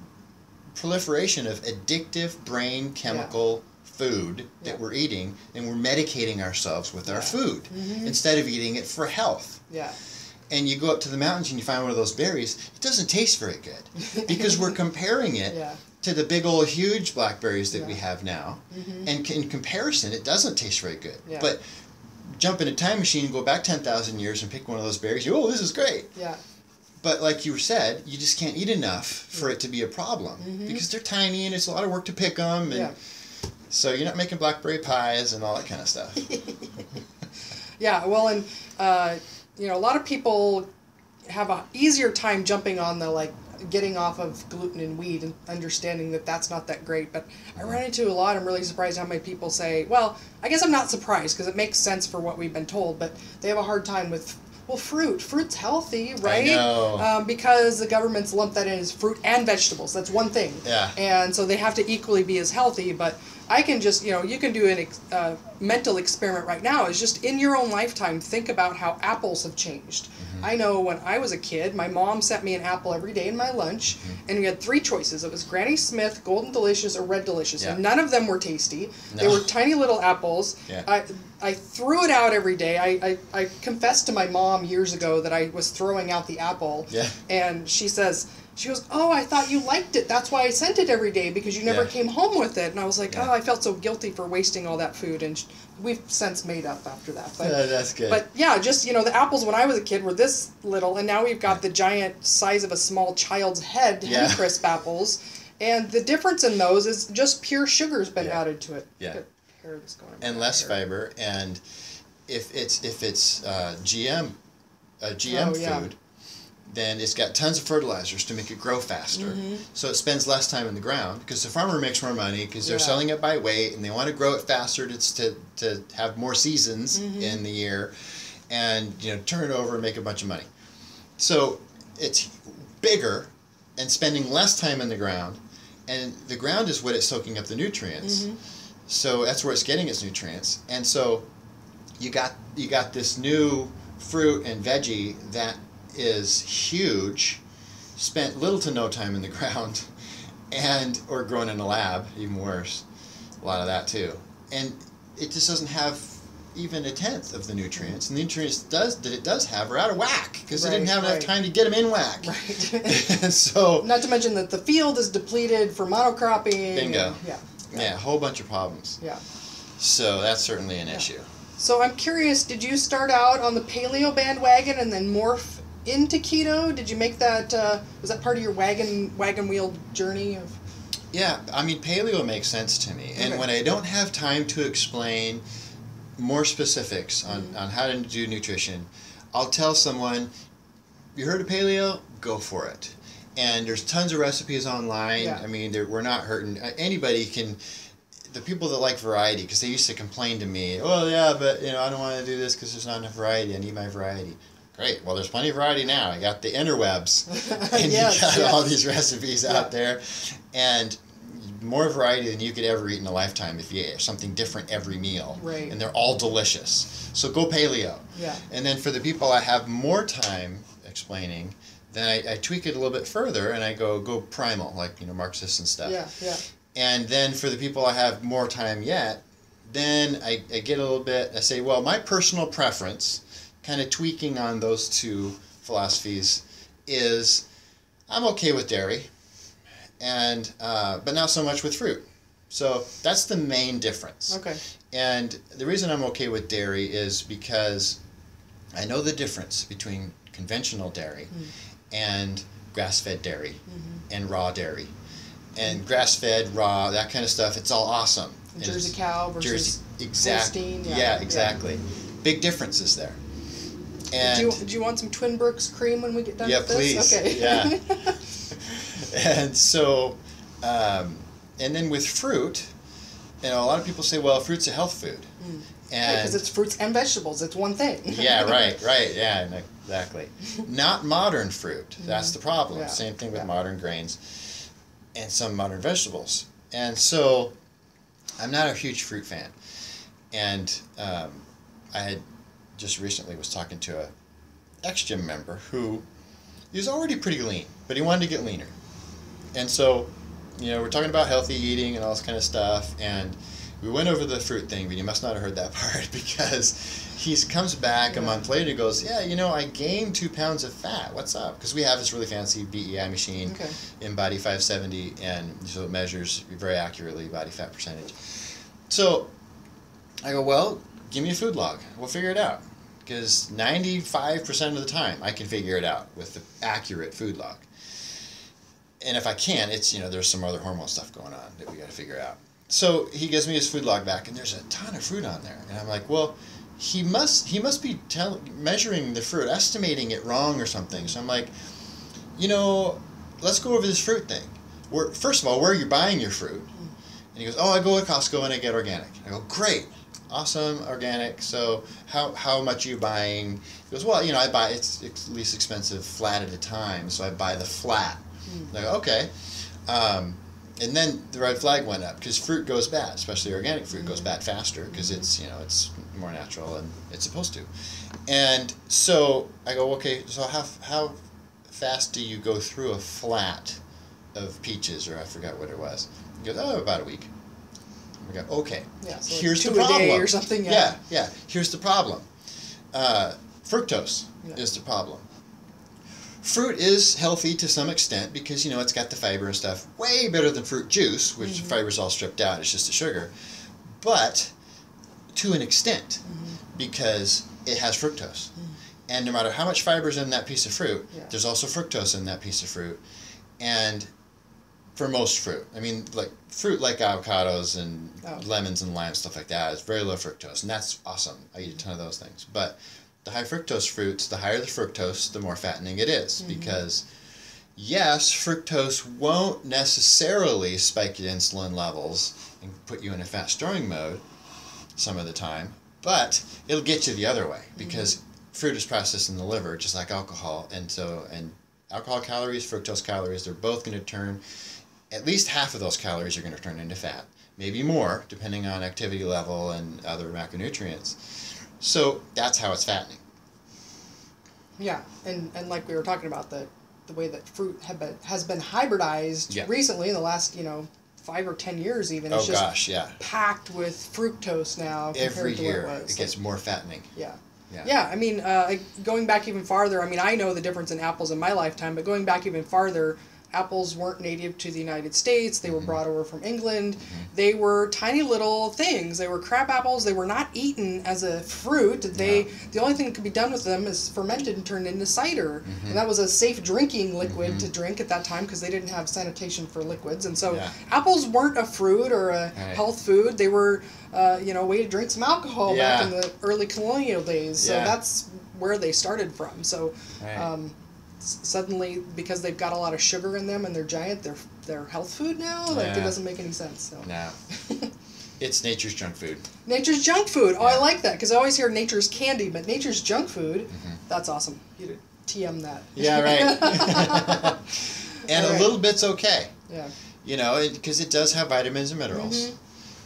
proliferation of addictive brain chemical food that we're eating, and we're medicating ourselves with our food Mhm. instead of eating it for health Yeah, and you go up to the mountains and you find one of those berries, it doesn't taste very good because we're comparing it yeah, to the big old huge blackberries that we have now. Mhm. And in comparison, it doesn't taste very good. Yeah. But jump in a time machine and go back 10,000 years and pick one of those berries, you, oh, this is great. yeah, But like you said, you just can't eat enough for it to be a problem Mhm. because they're tiny and it's a lot of work to pick them. And yeah. so you're not making blackberry pies and all that kind of stuff. Yeah, well, and uh, you know, a lot of people have a easier time jumping on the like getting off of gluten and wheat and understanding that that's not that great. But I run into a lot. I'm really surprised how many people say, "Well, I guess I'm not surprised because it makes sense for what we've been told." But they have a hard time with. Well, fruit. Fruit's healthy, right? know. Um, because the government's lumped that in as fruit and vegetables. That's one thing. Yeah. And so they have to equally be as healthy. But I can just, you know, you can do a ex- uh, mental experiment right now. Is just in your own lifetime, think about how apples have changed. I know when I was a kid, my mom sent me an apple every day in my lunch, Mm-hmm. and we had three choices. It was Granny Smith, Golden Delicious, or Red Delicious, and none of them were tasty. They were tiny little apples. Yeah. I I threw it out every day. I, I, I confessed to my mom years ago that I was throwing out the apple. Yeah. And she says, she goes, Oh, I thought you liked it. That's why I sent it every day because you never Yeah. came home with it. And I was like, Yeah. Oh, I felt so guilty for wasting all that food. And we've since made up after that. But, Yeah, that's good. but yeah, just, you know, the apples when I was a kid were this little, and now we've got the giant size of a small child's head Yeah. Honeycrisp apples. And the difference in those is just pure sugar's been added to it. Yeah. Hair that's going and less hair. fiber and if it's if it's uh, GM a GM Oh, food then it's got tons of fertilizers to make it grow faster Mm-hmm. so it spends less time in the ground because the farmer makes more money because they're Yeah. selling it by weight and they want to grow it faster to, to, to have more seasons Mm-hmm. in the year and you know turn it over and make a bunch of money so it's bigger and spending less time in the ground and the ground is what it's soaking up the nutrients Mm-hmm. so that's where it's getting its nutrients and so you got you got this new fruit and veggie that is huge spent little to no time in the ground and or grown in a lab even worse a lot of that too and it just doesn't have even a tenth of the nutrients and the nutrients does that it does have are out of whack because it didn't Right, have enough time to get them in whack Right. and so Not to mention that the field is depleted for monocropping. Bingo. and- yeah. yeah a whole bunch of problems Yeah. so that's certainly an Yeah. issue So I'm curious, did you start out on the paleo bandwagon and then morph into keto? Did you make that, uh, was that part of your wagon wagon wheel journey of Yeah, I mean, paleo makes sense to me. And Okay. when I don't have time to explain more specifics on, Mm-hmm. on how to do nutrition, I'll tell someone, You heard of paleo? Go for it. And there's tons of recipes online. Yeah. I mean, we're not hurting. uh, Anybody can. The people that like variety, because they used to complain to me, oh, yeah, but you know, I don't want to do this because there's not enough variety. I need my variety. Great. Well, there's plenty of variety now. I got the interwebs, and Yes, you got yes. all these recipes Yeah. out there, and more variety than you could ever eat in a lifetime if you ate something different every meal. Right. And they're all delicious. So go paleo. Yeah. And then for the people I have more time explaining, then I, I tweak it a little bit further and I go go primal, like you know Mark Sisson and stuff. Yeah, yeah. And then for the people I have more time yet, then I, I get a little bit. I say, well, my personal preference, kind of tweaking on those two philosophies, is I'm okay with dairy, and uh, but not so much with fruit. So that's the main difference. Okay. And the reason I'm okay with dairy is because I know the difference between conventional dairy and grass fed dairy and raw dairy. And grass fed, raw, that kind of stuff, it's all awesome. And Jersey cow versus Jersey, exactly. Holstein, Yeah, yeah, yeah. exactly. Big differences there. Do you do you want some Twin Brooks cream when we get done Yeah, with this? please. Okay. Yeah. and so, um, and then with fruit, you know, a lot of people say, well, fruit's a health food. And Because it's fruits and vegetables. It's one thing. yeah, right, right, yeah, exactly. Not modern fruit. That's the problem. Yeah, Same thing with yeah. modern grains and some modern vegetables. And so, I'm not a huge fruit fan. And um, I had just recently was talking to a X Gym member who he was already pretty lean, but he wanted to get leaner. And so, you know, we're talking about healthy eating and all this kind of stuff, and we went over the fruit thing, but you must not have heard that part because he comes back a month later and goes, Yeah, you know, I gained two pounds of fat. What's up? Because we have this really fancy BEI machine Okay. InBody 570, and so it measures very accurately body fat percentage. So I go, Well, give me a food log. We'll figure it out. Because 95% of the time I can figure it out with the accurate food log and if I can't, it's you know there's some other hormone stuff going on that we got to figure out. So he gives me his food log back, and there's a ton of fruit on there, and I'm like, well, he must he must be tell, measuring the fruit, estimating it wrong or something. So I'm like, you know, let's go over this fruit thing. Where first of all, where are you buying your fruit? And he goes, oh, I go to Costco and I get organic. I go, great, awesome, organic. So how how much are you buying? He goes, well, you know, I buy it's, it's least expensive flat at a time, so I buy the flat. Hmm. I go, okay. Um, and then the red flag went up because fruit goes bad, especially organic fruit goes hmm. bad faster because it's you know it's more natural and it's supposed to. Hmm. And so I go, okay, so how how fast do you go through a flat of peaches or I forgot what it was? He goes, oh, about a week. We go, okay. Yeah, so Here's two the a problem. day or something, yeah. yeah, yeah. Here's the problem. Uh, fructose Yeah. is the problem. Fruit is healthy to some extent because you know it's got the fiber and stuff. Way better than fruit juice, which Mm-hmm. the fiber's all stripped out. It's just a sugar, but to an extent Mm-hmm. because it has fructose. And no matter how much fiber is in that piece of fruit, Yeah. there's also fructose in that piece of fruit. And for most fruit, I mean, like fruit like avocados and Oh. lemons and limes, stuff like that, is very low fructose, and that's awesome. I eat a ton of those things. But the high fructose fruits, the higher the fructose, the more fattening it is, mm-hmm. because yes, fructose won't necessarily spike your insulin levels and put you in a fat storing mode some of the time, but it'll get you the other way mm-hmm. because fruit is processed in the liver just like alcohol, and so and alcohol calories, fructose calories, they're both going to turn at least half of those calories are going to turn into fat, maybe more depending on activity level and other macronutrients. So that's how it's fattening. Yeah, and and like we were talking about the the way that fruit have been has been hybridized Yeah. recently in the last you know five or ten years even. It's oh just gosh, yeah. packed with fructose now Every year it it gets more fattening. yeah. Yeah. Yeah, I mean, uh, like, going back even farther, I mean, I know the difference in apples in my lifetime, but going back even farther, apples weren't native to the United States. They were brought over from England. They were tiny little things. They were crab apples. They were not eaten as a fruit. They the only thing that could be done with them is fermented and turned into cider, and that was a safe drinking liquid to drink at that time because they didn't have sanitation for liquids. And so Yeah. apples weren't a fruit or a Right. health food. They were, uh, you know, a way to drink some alcohol back in the early colonial days. So Yeah. that's where they started from. So Right. um, suddenly, because they've got a lot of sugar in them and they're giant, they're they're health food now. Like it doesn't make any sense. So now, it's nature's junk food. nature's junk food. Oh, I like that because I always hear nature's candy, but nature's junk food. That's awesome. You TM that. Yeah, right. and Alright. a little bit's okay. Yeah. you know, because it, does have vitamins and minerals, Mhm.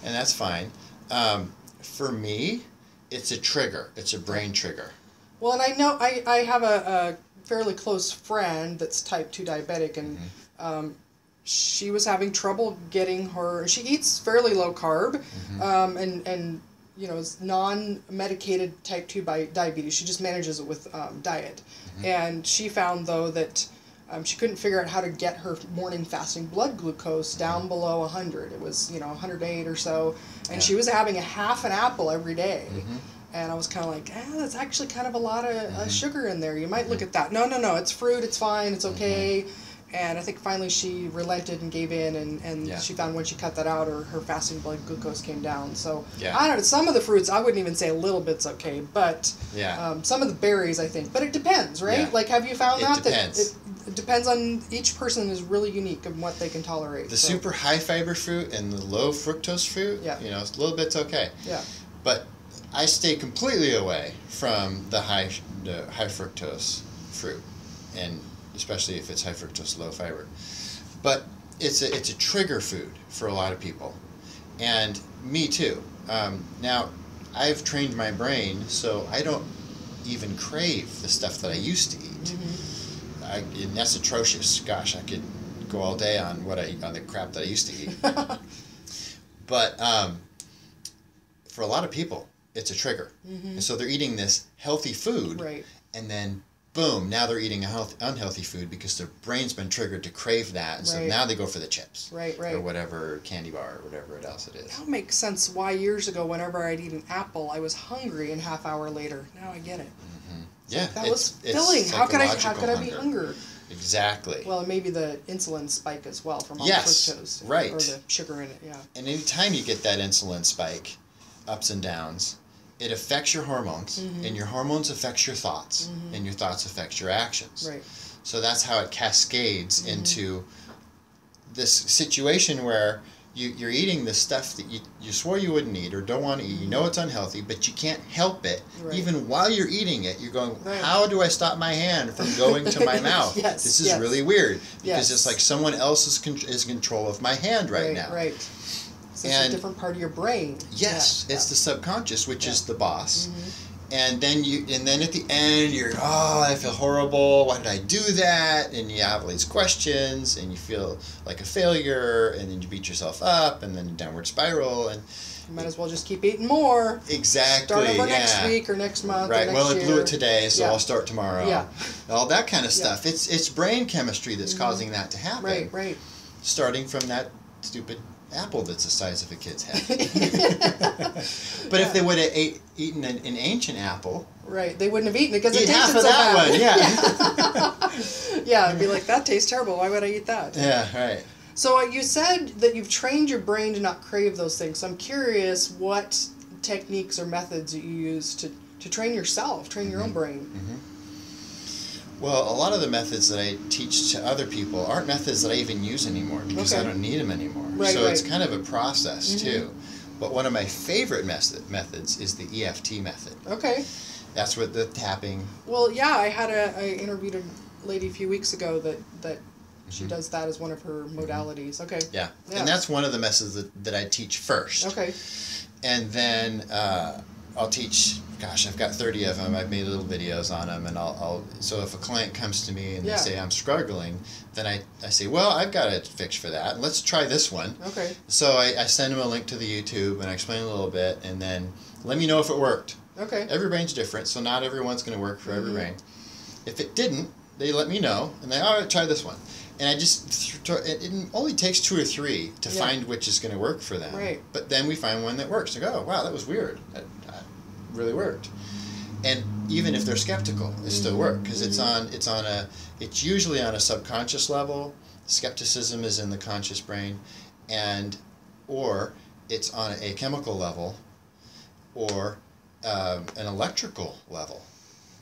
and that's fine. Um, for me, it's a trigger. It's a brain trigger. Well, and I know I, I have a, a fairly close friend that's type 2 diabetic, and um, she was having trouble getting her. She eats fairly low carb, um, and, and you know, is non medicated type 2 bi- diabetes. She just manages it with um, diet. And she found, though, that um, she couldn't figure out how to get her morning fasting blood glucose down below 100. It was, you know, 108 or so. And Yeah. she was having a half an apple every day. Mhm. And I was kind of like, eh, that's actually kind of a lot of Mm-hmm. uh, sugar in there. You might look at that. No, no, no, it's fruit. It's fine. It's okay. And I think finally she relented and gave in, and, and Yeah. she found when she cut that out, her, her fasting blood glucose came down. So Yeah. I don't know. Some of the fruits, I wouldn't even say a little bit's okay, but Yeah. um, some of the berries, I think. But it depends, right? Yeah. Like, have you found It that? depends. That it, it depends on each person is really unique in what they can tolerate. the so, super high fiber fruit and the low fructose fruit, Yeah. you know, a little bit's okay. Yeah. But I stay completely away from the high the high fructose fruit, and especially if it's high fructose low fiber. But it's a it's a trigger food for a lot of people, and me too. Um, now, I've trained my brain so I don't even crave the stuff that I used to eat. Mm-hmm. I, and that's atrocious. Gosh, I could go all day on what I on the crap that I used to eat. but um, for a lot of people, it's a trigger, mm-hmm. and so they're eating this healthy food, Right. and then boom, now they're eating a health, unhealthy food because their brain's been triggered to crave that, and so now they go for the chips Right, right. or whatever candy bar or whatever else it is. That makes sense why years ago, whenever I'd eat an apple, I was hungry, and half hour later, now I get it. Mm-hmm. Yeah, That it's- was filling. How could I? How could I be hungry? Exactly. Well, maybe the insulin spike as well from all Yes, the fructose, right. Or the sugar in it. Yeah. And anytime you get that insulin spike, ups and downs, it affects your hormones, Mm-hmm. and your hormones affects your thoughts, and your thoughts affect your actions. Right. So that's how it cascades Mm-hmm. into this situation where you, you're eating the stuff that you, you swore you wouldn't eat or don't want to eat. You know it's unhealthy, but you can't help it. Right. Even while you're eating it, you're going, Right. how do I stop my hand from going to my mouth? Yes, this is yes. really weird because Yes. it's like someone else is, con- is in control of my hand right, right, now. Right. So it's a different part of your brain. Yes, Yeah, it's the subconscious, which is the boss. Mhm. And then you, and then at the end, you're, oh, I feel horrible. Why did I do that? And you have all these questions, and you feel like a failure, and then you beat yourself up, and then a downward spiral, and You might as well just keep eating more. exactly, Start over yeah. next week or next month. Or Right. next Well, I blew year. it today, so Yeah. I'll start tomorrow. Yeah. All that kind of Yeah. stuff. It's it's brain chemistry that's Mhm. causing that to happen. Right, right. Starting from that stupid apple that's the size of a kid's head. but Yeah. if they would have ate, eaten an, an ancient apple, Right. They wouldn't have eaten it because it tasted so that bad. one. Yeah. yeah, I'd be like, that tastes terrible. Why would I eat that? yeah. Right. So uh, you said that you've trained your brain to not crave those things. So I'm curious what techniques or methods that you use to, to train yourself, train your Mm-hmm. own brain. Well, a lot of the methods that I teach to other people aren't methods that I even use anymore because I don't need them anymore. Right, so it's kind of a process Mhm. too. But one of my favorite method, methods is the EFT method. Okay. That's what the tapping. Well, yeah, I had a I interviewed a lady a few weeks ago that that she Mhm. does that as one of her modalities. Okay. Yeah. Yeah. And that's one of the methods that, that I teach first. Okay. And then uh, I'll teach, gosh, I've got 30 of them. I've made little videos on them. And I'll, I'll so if a client comes to me and Yeah. they say, I'm struggling, then I, I say, well, I've got a fix for that. Let's try this one. Okay. So I, I send them a link to the YouTube and I explain a little bit. And then let me know if it worked. Okay. Every brain's different, so not everyone's going to work for every Mhm. brain. If it didn't, they let me know, and they all right, try this one. And I just th- it, it only takes two or three to Yeah. find which is going to work for them. Right. But then we find one that works. They go, oh, wow, that was weird. That really worked. And even if they're skeptical, it still works because it's on it's on a it's usually on a subconscious level. Skepticism is in the conscious brain, and or it's on a chemical level, or um, an electrical level,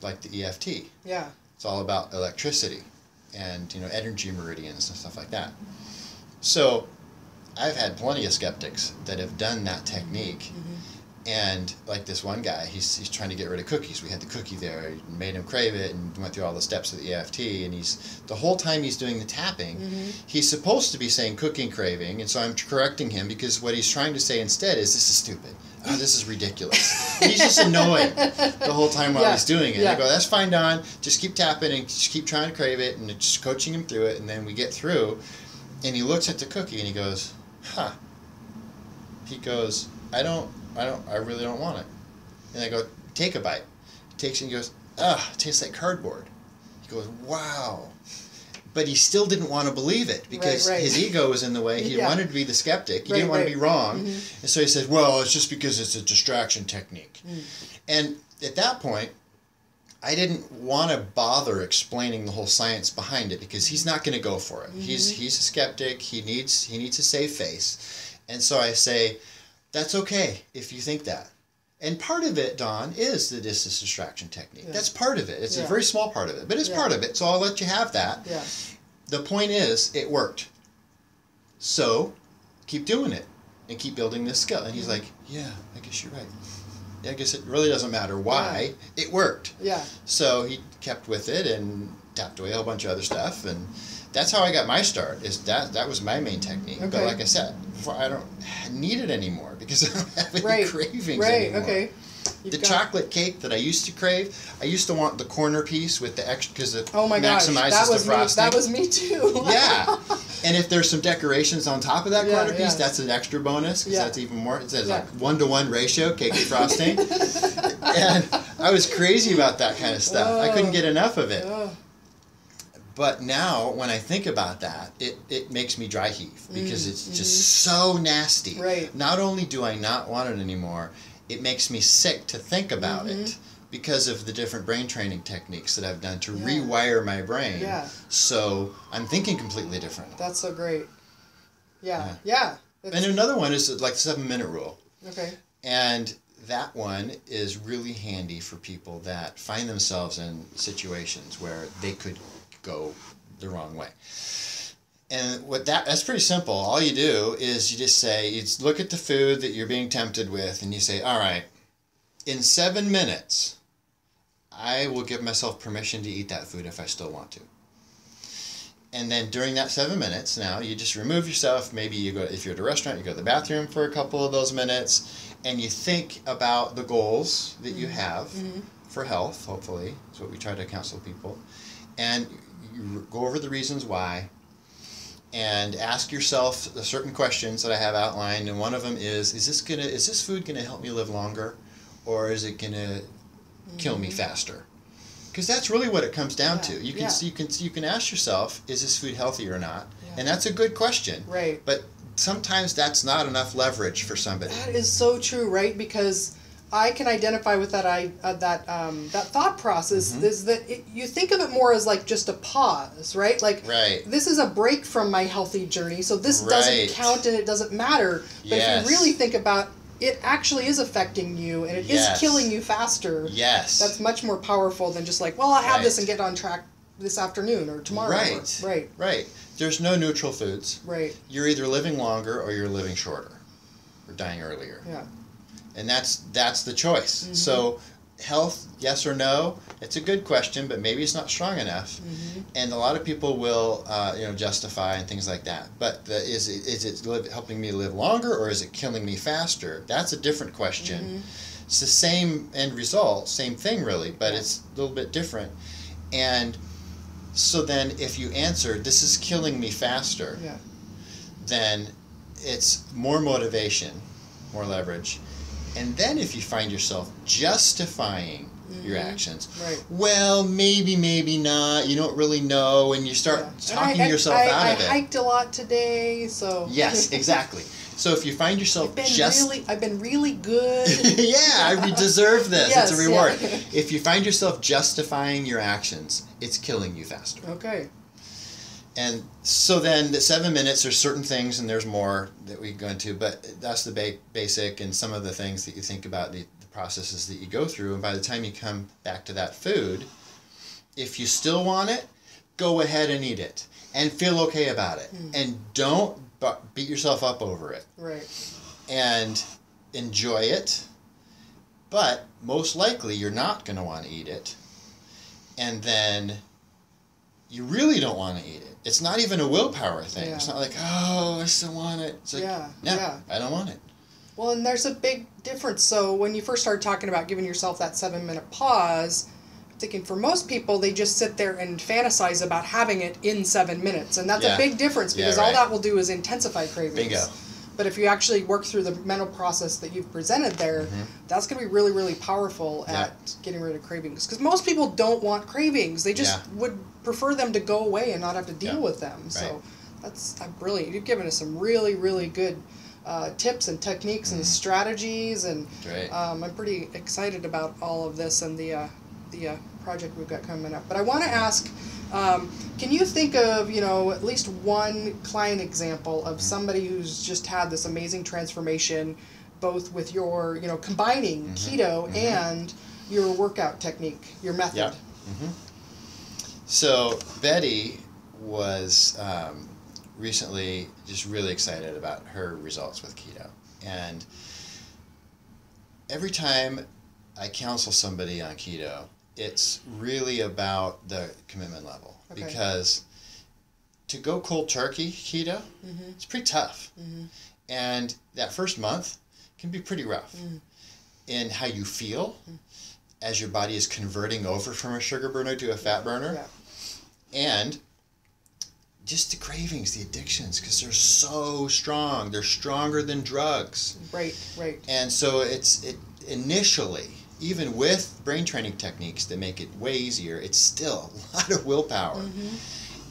like the EFT. Yeah. It's all about electricity and you know energy meridians and stuff like that. So I've had plenty of skeptics that have done that technique. And like this one guy, he's, he's trying to get rid of cookies. We had the cookie there, and made him crave it, and went through all the steps of the EFT. And he's the whole time he's doing the tapping, Mhm. he's supposed to be saying cooking craving, and so I'm correcting him because what he's trying to say instead is this is stupid. Oh, this is ridiculous. he's just annoying the whole time while Yeah, he's doing it. yeah. I go, that's fine, Don. Just keep tapping and just keep trying to crave it, and just coaching him through it. And then we get through, and he looks at the cookie and he goes, "Huh." He goes, "I don't, I don't, I really don't want it." And I go, "Take a bite." He takes it and he goes, "Ah, it tastes like cardboard." He goes, "Wow." But he still didn't want to believe it because right. his ego was in the way. He Yeah. wanted to be the skeptic. He Right, didn't want right. to be wrong. Mhm. And so he says, well, it's just because it's a distraction technique. Mm. And at that point, I didn't want to bother explaining the whole science behind it because he's not going to go for it. He's he's a skeptic. He needs he needs a save face. And so I say, that's okay if you think that. And part of it, Don, is the distance distraction technique. Yeah. That's part of it. It's Yeah. a very small part of it, but it's Yeah. part of it. So I'll let you have that. Yeah. The point is, it worked. So, keep doing it and keep building this skill. And he's like, Yeah, I guess you're right. Yeah, I guess it really doesn't matter why. It worked. Yeah. So he kept with it and tapped away a whole bunch of other stuff. And that's how I got my start. Is that that was my main technique. Okay. But like I said, before I don't need it anymore because I don't have any Right. cravings Right. anymore. Okay. You've The chocolate cake that I used to crave, I used to want the corner piece with the extra because it Oh my gosh. maximizes That the was me. That was me too. yeah. And if there's some decorations on top of that Yeah, corner piece, yeah. that's an extra bonus because Yeah. that's even more. It says Yeah. like one to one ratio cake to frosting. and I was crazy about that kind of stuff. I couldn't Oh. get enough of it. Oh, But now, when I think about that, it, it makes me dry heave because Mm, it's just so nasty. Right. Not only do I not want it anymore, it makes me sick to think about Mm-hmm. it because of the different brain training techniques that I've done to Yeah. rewire my brain. Yeah. So I'm thinking completely different. that's so great. Yeah. Yeah. And another one is like the seven minute rule. okay. And that one is really handy for people that find themselves in situations where they could go the wrong way. And what that that's pretty simple. All you do is you just say you just look at the food that you're being tempted with and you say, "All right, in 7 minutes, I will give myself permission to eat that food if I still want to." And then during that 7 minutes, now you just remove yourself, maybe you go if you're at a restaurant, you go to the bathroom for a couple of those minutes and you think about the goals that you mm-hmm. have mm-hmm. for health, hopefully. That's what we try to counsel people. And go over the reasons why and ask yourself the certain questions that I have outlined and one of them is is this going to is this food going to help me live longer or is it going to kill me mm-hmm. faster? Because that's really what it comes down Yeah, to. You can yeah. you can you can ask yourself is this food healthy or not? Yeah. And that's a good question. Right. But sometimes that's not enough leverage for somebody. That is so true, right? Because I can identify with that. I uh, that um, that thought process Mm-hmm. is that it, you think of it more as like just a pause, right? Like Right. this is a break from my healthy journey, so this Right. doesn't count and it doesn't matter. But Yes. if you really think about it, actually is affecting you and it is Yes. killing you faster. Yes. That's much more powerful than just like, well, I'll have this and get on track this afternoon or tomorrow. or- Right. right. Right. There's no neutral foods. Right. You're either living longer or you're living shorter or dying earlier. Yeah. And that's that's the choice. Mm-hmm. So health, yes or no? It's a good question, but maybe it's not strong enough. Mm-hmm. And a lot of people will, uh, you know, justify and things like that. But the, is it, is it live, helping me live longer or is it killing me faster? That's a different question. Mm-hmm. It's the same end result, same thing really, but Yeah. it's a little bit different. And so then, if you answer, "This is killing me faster," Yeah. then it's more motivation, more leverage. And then if you find yourself justifying your actions, Mm-hmm. Right. well, maybe, maybe not, you don't really know, and you start Yeah. Talking I, yourself I, out I of it. I hiked a lot today, so Yes, exactly. So if you find yourself I've been just really, I've been really good. yeah, I deserve this. Yes, it's a reward. yeah. If you find yourself justifying your actions, it's killing you faster. okay. And so then the seven minutes, there's certain things, and there's more that we go into, but that's the ba- basic and some of the things that you think about, the, the processes that you go through. And by the time you come back to that food, if you still want it, go ahead and eat it and feel okay about it. Hmm. And don't bu- beat yourself up over it Right. and enjoy it. But most likely, you're not going to want to eat it. And then you really don't want to eat it. It's not even a willpower thing. It's not like, oh, I still want it. It's like, Yeah, no, yeah. I don't want it. Well, and there's a big difference. So when you first started talking about giving yourself that seven minute pause, I'm thinking for most people they just sit there and fantasize about having it in seven minutes, and that's Yeah. a big difference Yeah, because all that will do is intensify cravings. Bingo. But if you actually work through the mental process that you've presented there, that's going to be really, really powerful Mm-hmm. Yeah. at getting rid of cravings. Because most people don't want cravings; they just Yeah. would prefer them to go away and not have to deal Yeah. with them. Right. So that's uh, brilliant. You've given us some really, really good uh, tips and techniques and strategies, and um, I'm pretty excited about all of this and the uh, the uh, project we've got coming up. But I want to ask. Um, can you think of you know at least one client example of somebody who's just had this amazing transformation, both with your you know combining keto and your workout technique, your method? Yeah. So Betty was um, recently just really excited about her results with keto, and every time I counsel somebody on keto, it's really about the commitment level. Okay. because to go cold turkey keto, mm-hmm. it's pretty tough, mm-hmm. and that first month can be pretty rough mm. in how you feel mm. as your body is converting over from a sugar burner to a fat burner. Yeah. and just the cravings the addictions because they're so strong. They're stronger than drugs. Right. Right. and so it's it initially even with brain training techniques that make it way easier it's still a lot of willpower.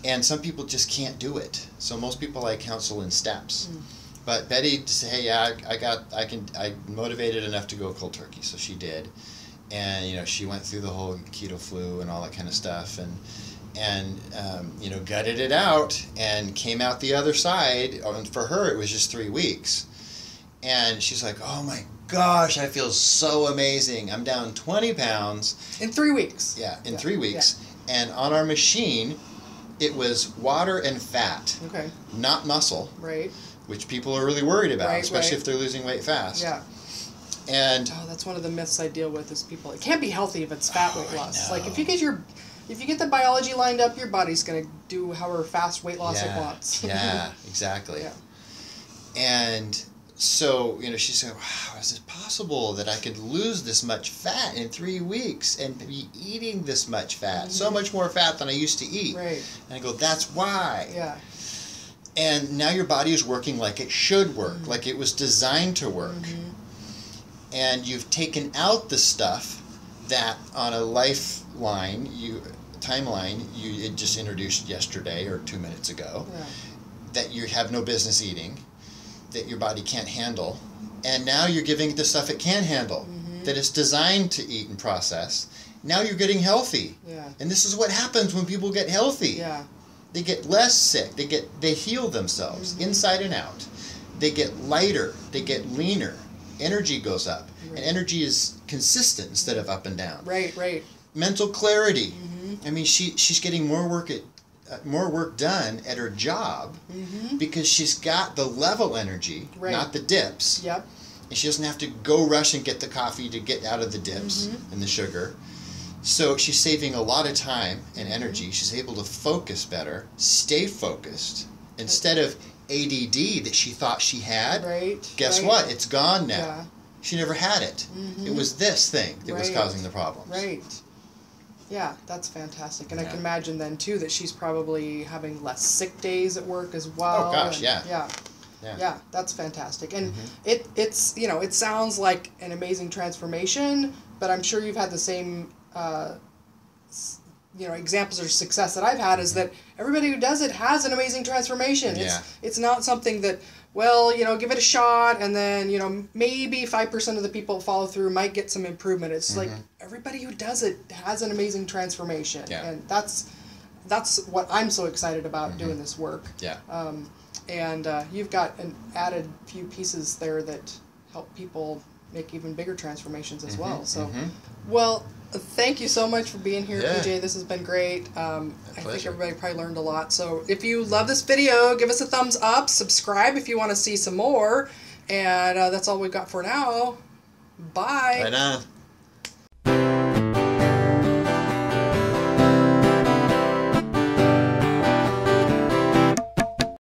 And some people just can't do it. So most people i counsel in steps. But betty just say hey yeah I, I got i can i motivated enough to go cold turkey. So she did. And you know she went through the whole keto flu and all that kind of stuff and and um, you know gutted it out and came out the other side. And for her it was just three weeks. And she's like oh my gosh i feel so amazing i'm down 20 pounds In three weeks. yeah in Yeah, three weeks and on our machine it was water and fat, Okay. not muscle, Right. which people are really worried about, Right, especially right. if they're losing weight fast. Yeah. And Oh, that's one of the myths I deal with is people. It can't be healthy if it's fat Oh, weight loss. Like if you get your, if you get the biology lined up, your body's gonna do however fast weight loss yeah, it wants. yeah, exactly. Yeah. And so, you know, she said, Wow, is it possible that I could lose this much fat in three weeks and be eating this much fat? So much more fat than I used to eat. Mm-hmm. Right. And I go, That's why. Yeah. And now your body is working like it should work, Mm-hmm. like it was designed to work. And you've taken out the stuff that on a lifeline, you timeline you just introduced yesterday or two minutes ago Yeah. that you have no business eating, that your body can't handle, and now you're giving it the stuff it can handle, Mm-hmm. that it's designed to eat and process. Now you're getting healthy. Yeah. And this is what happens when people get healthy. Yeah. They get less sick. They get they heal themselves Mm-hmm. inside and out. They get lighter. They get leaner. Energy goes up. Right. And energy is consistent instead of up and down Right. Right. mental clarity. Mm-hmm. I mean, she she's getting more work at more work done at her job because she's got the level energy, Mm-hmm. Right. not the dips, Yep. and she doesn't have to go rush and get the coffee to get out of the dips Mm-hmm. and the sugar. So she's saving a lot of time and Mm-hmm. energy. She's able to focus better, stay focused instead of ADD that she thought she had. Right. Guess right. what? It's gone now. Yeah. She never had it. It was this thing that was causing the problems. Right. Yeah, that's fantastic. And I can imagine then too that she's probably having less sick days at work as well. Oh, gosh, and- yeah. Yeah. Yeah. Yeah, that's fantastic. And Mm-hmm. it it's you know, it sounds like an amazing transformation, but I'm sure you've had the same uh, you know, examples of success that I've had is that everybody who does it has an amazing transformation. Mm-hmm. Yeah. It's it's not something that well, you know, give it a shot and then, you know, maybe 5% of the people follow through might get some improvement. It's like everybody who does it has an amazing transformation. Mm-hmm. Yeah. And that's that's what I'm so excited about Mm-hmm. doing this work Yeah. and uh, you've got an added few pieces there that help people make even bigger transformations Mm-hmm. as well. So, well, thank you so much for being here, Yeah. PJ. This has been great. Um, I think everybody probably learned a lot. So, if you love this video, give us a thumbs up. Subscribe if you want to see some more. And uh, that's all we've got for now. Bye. Right on.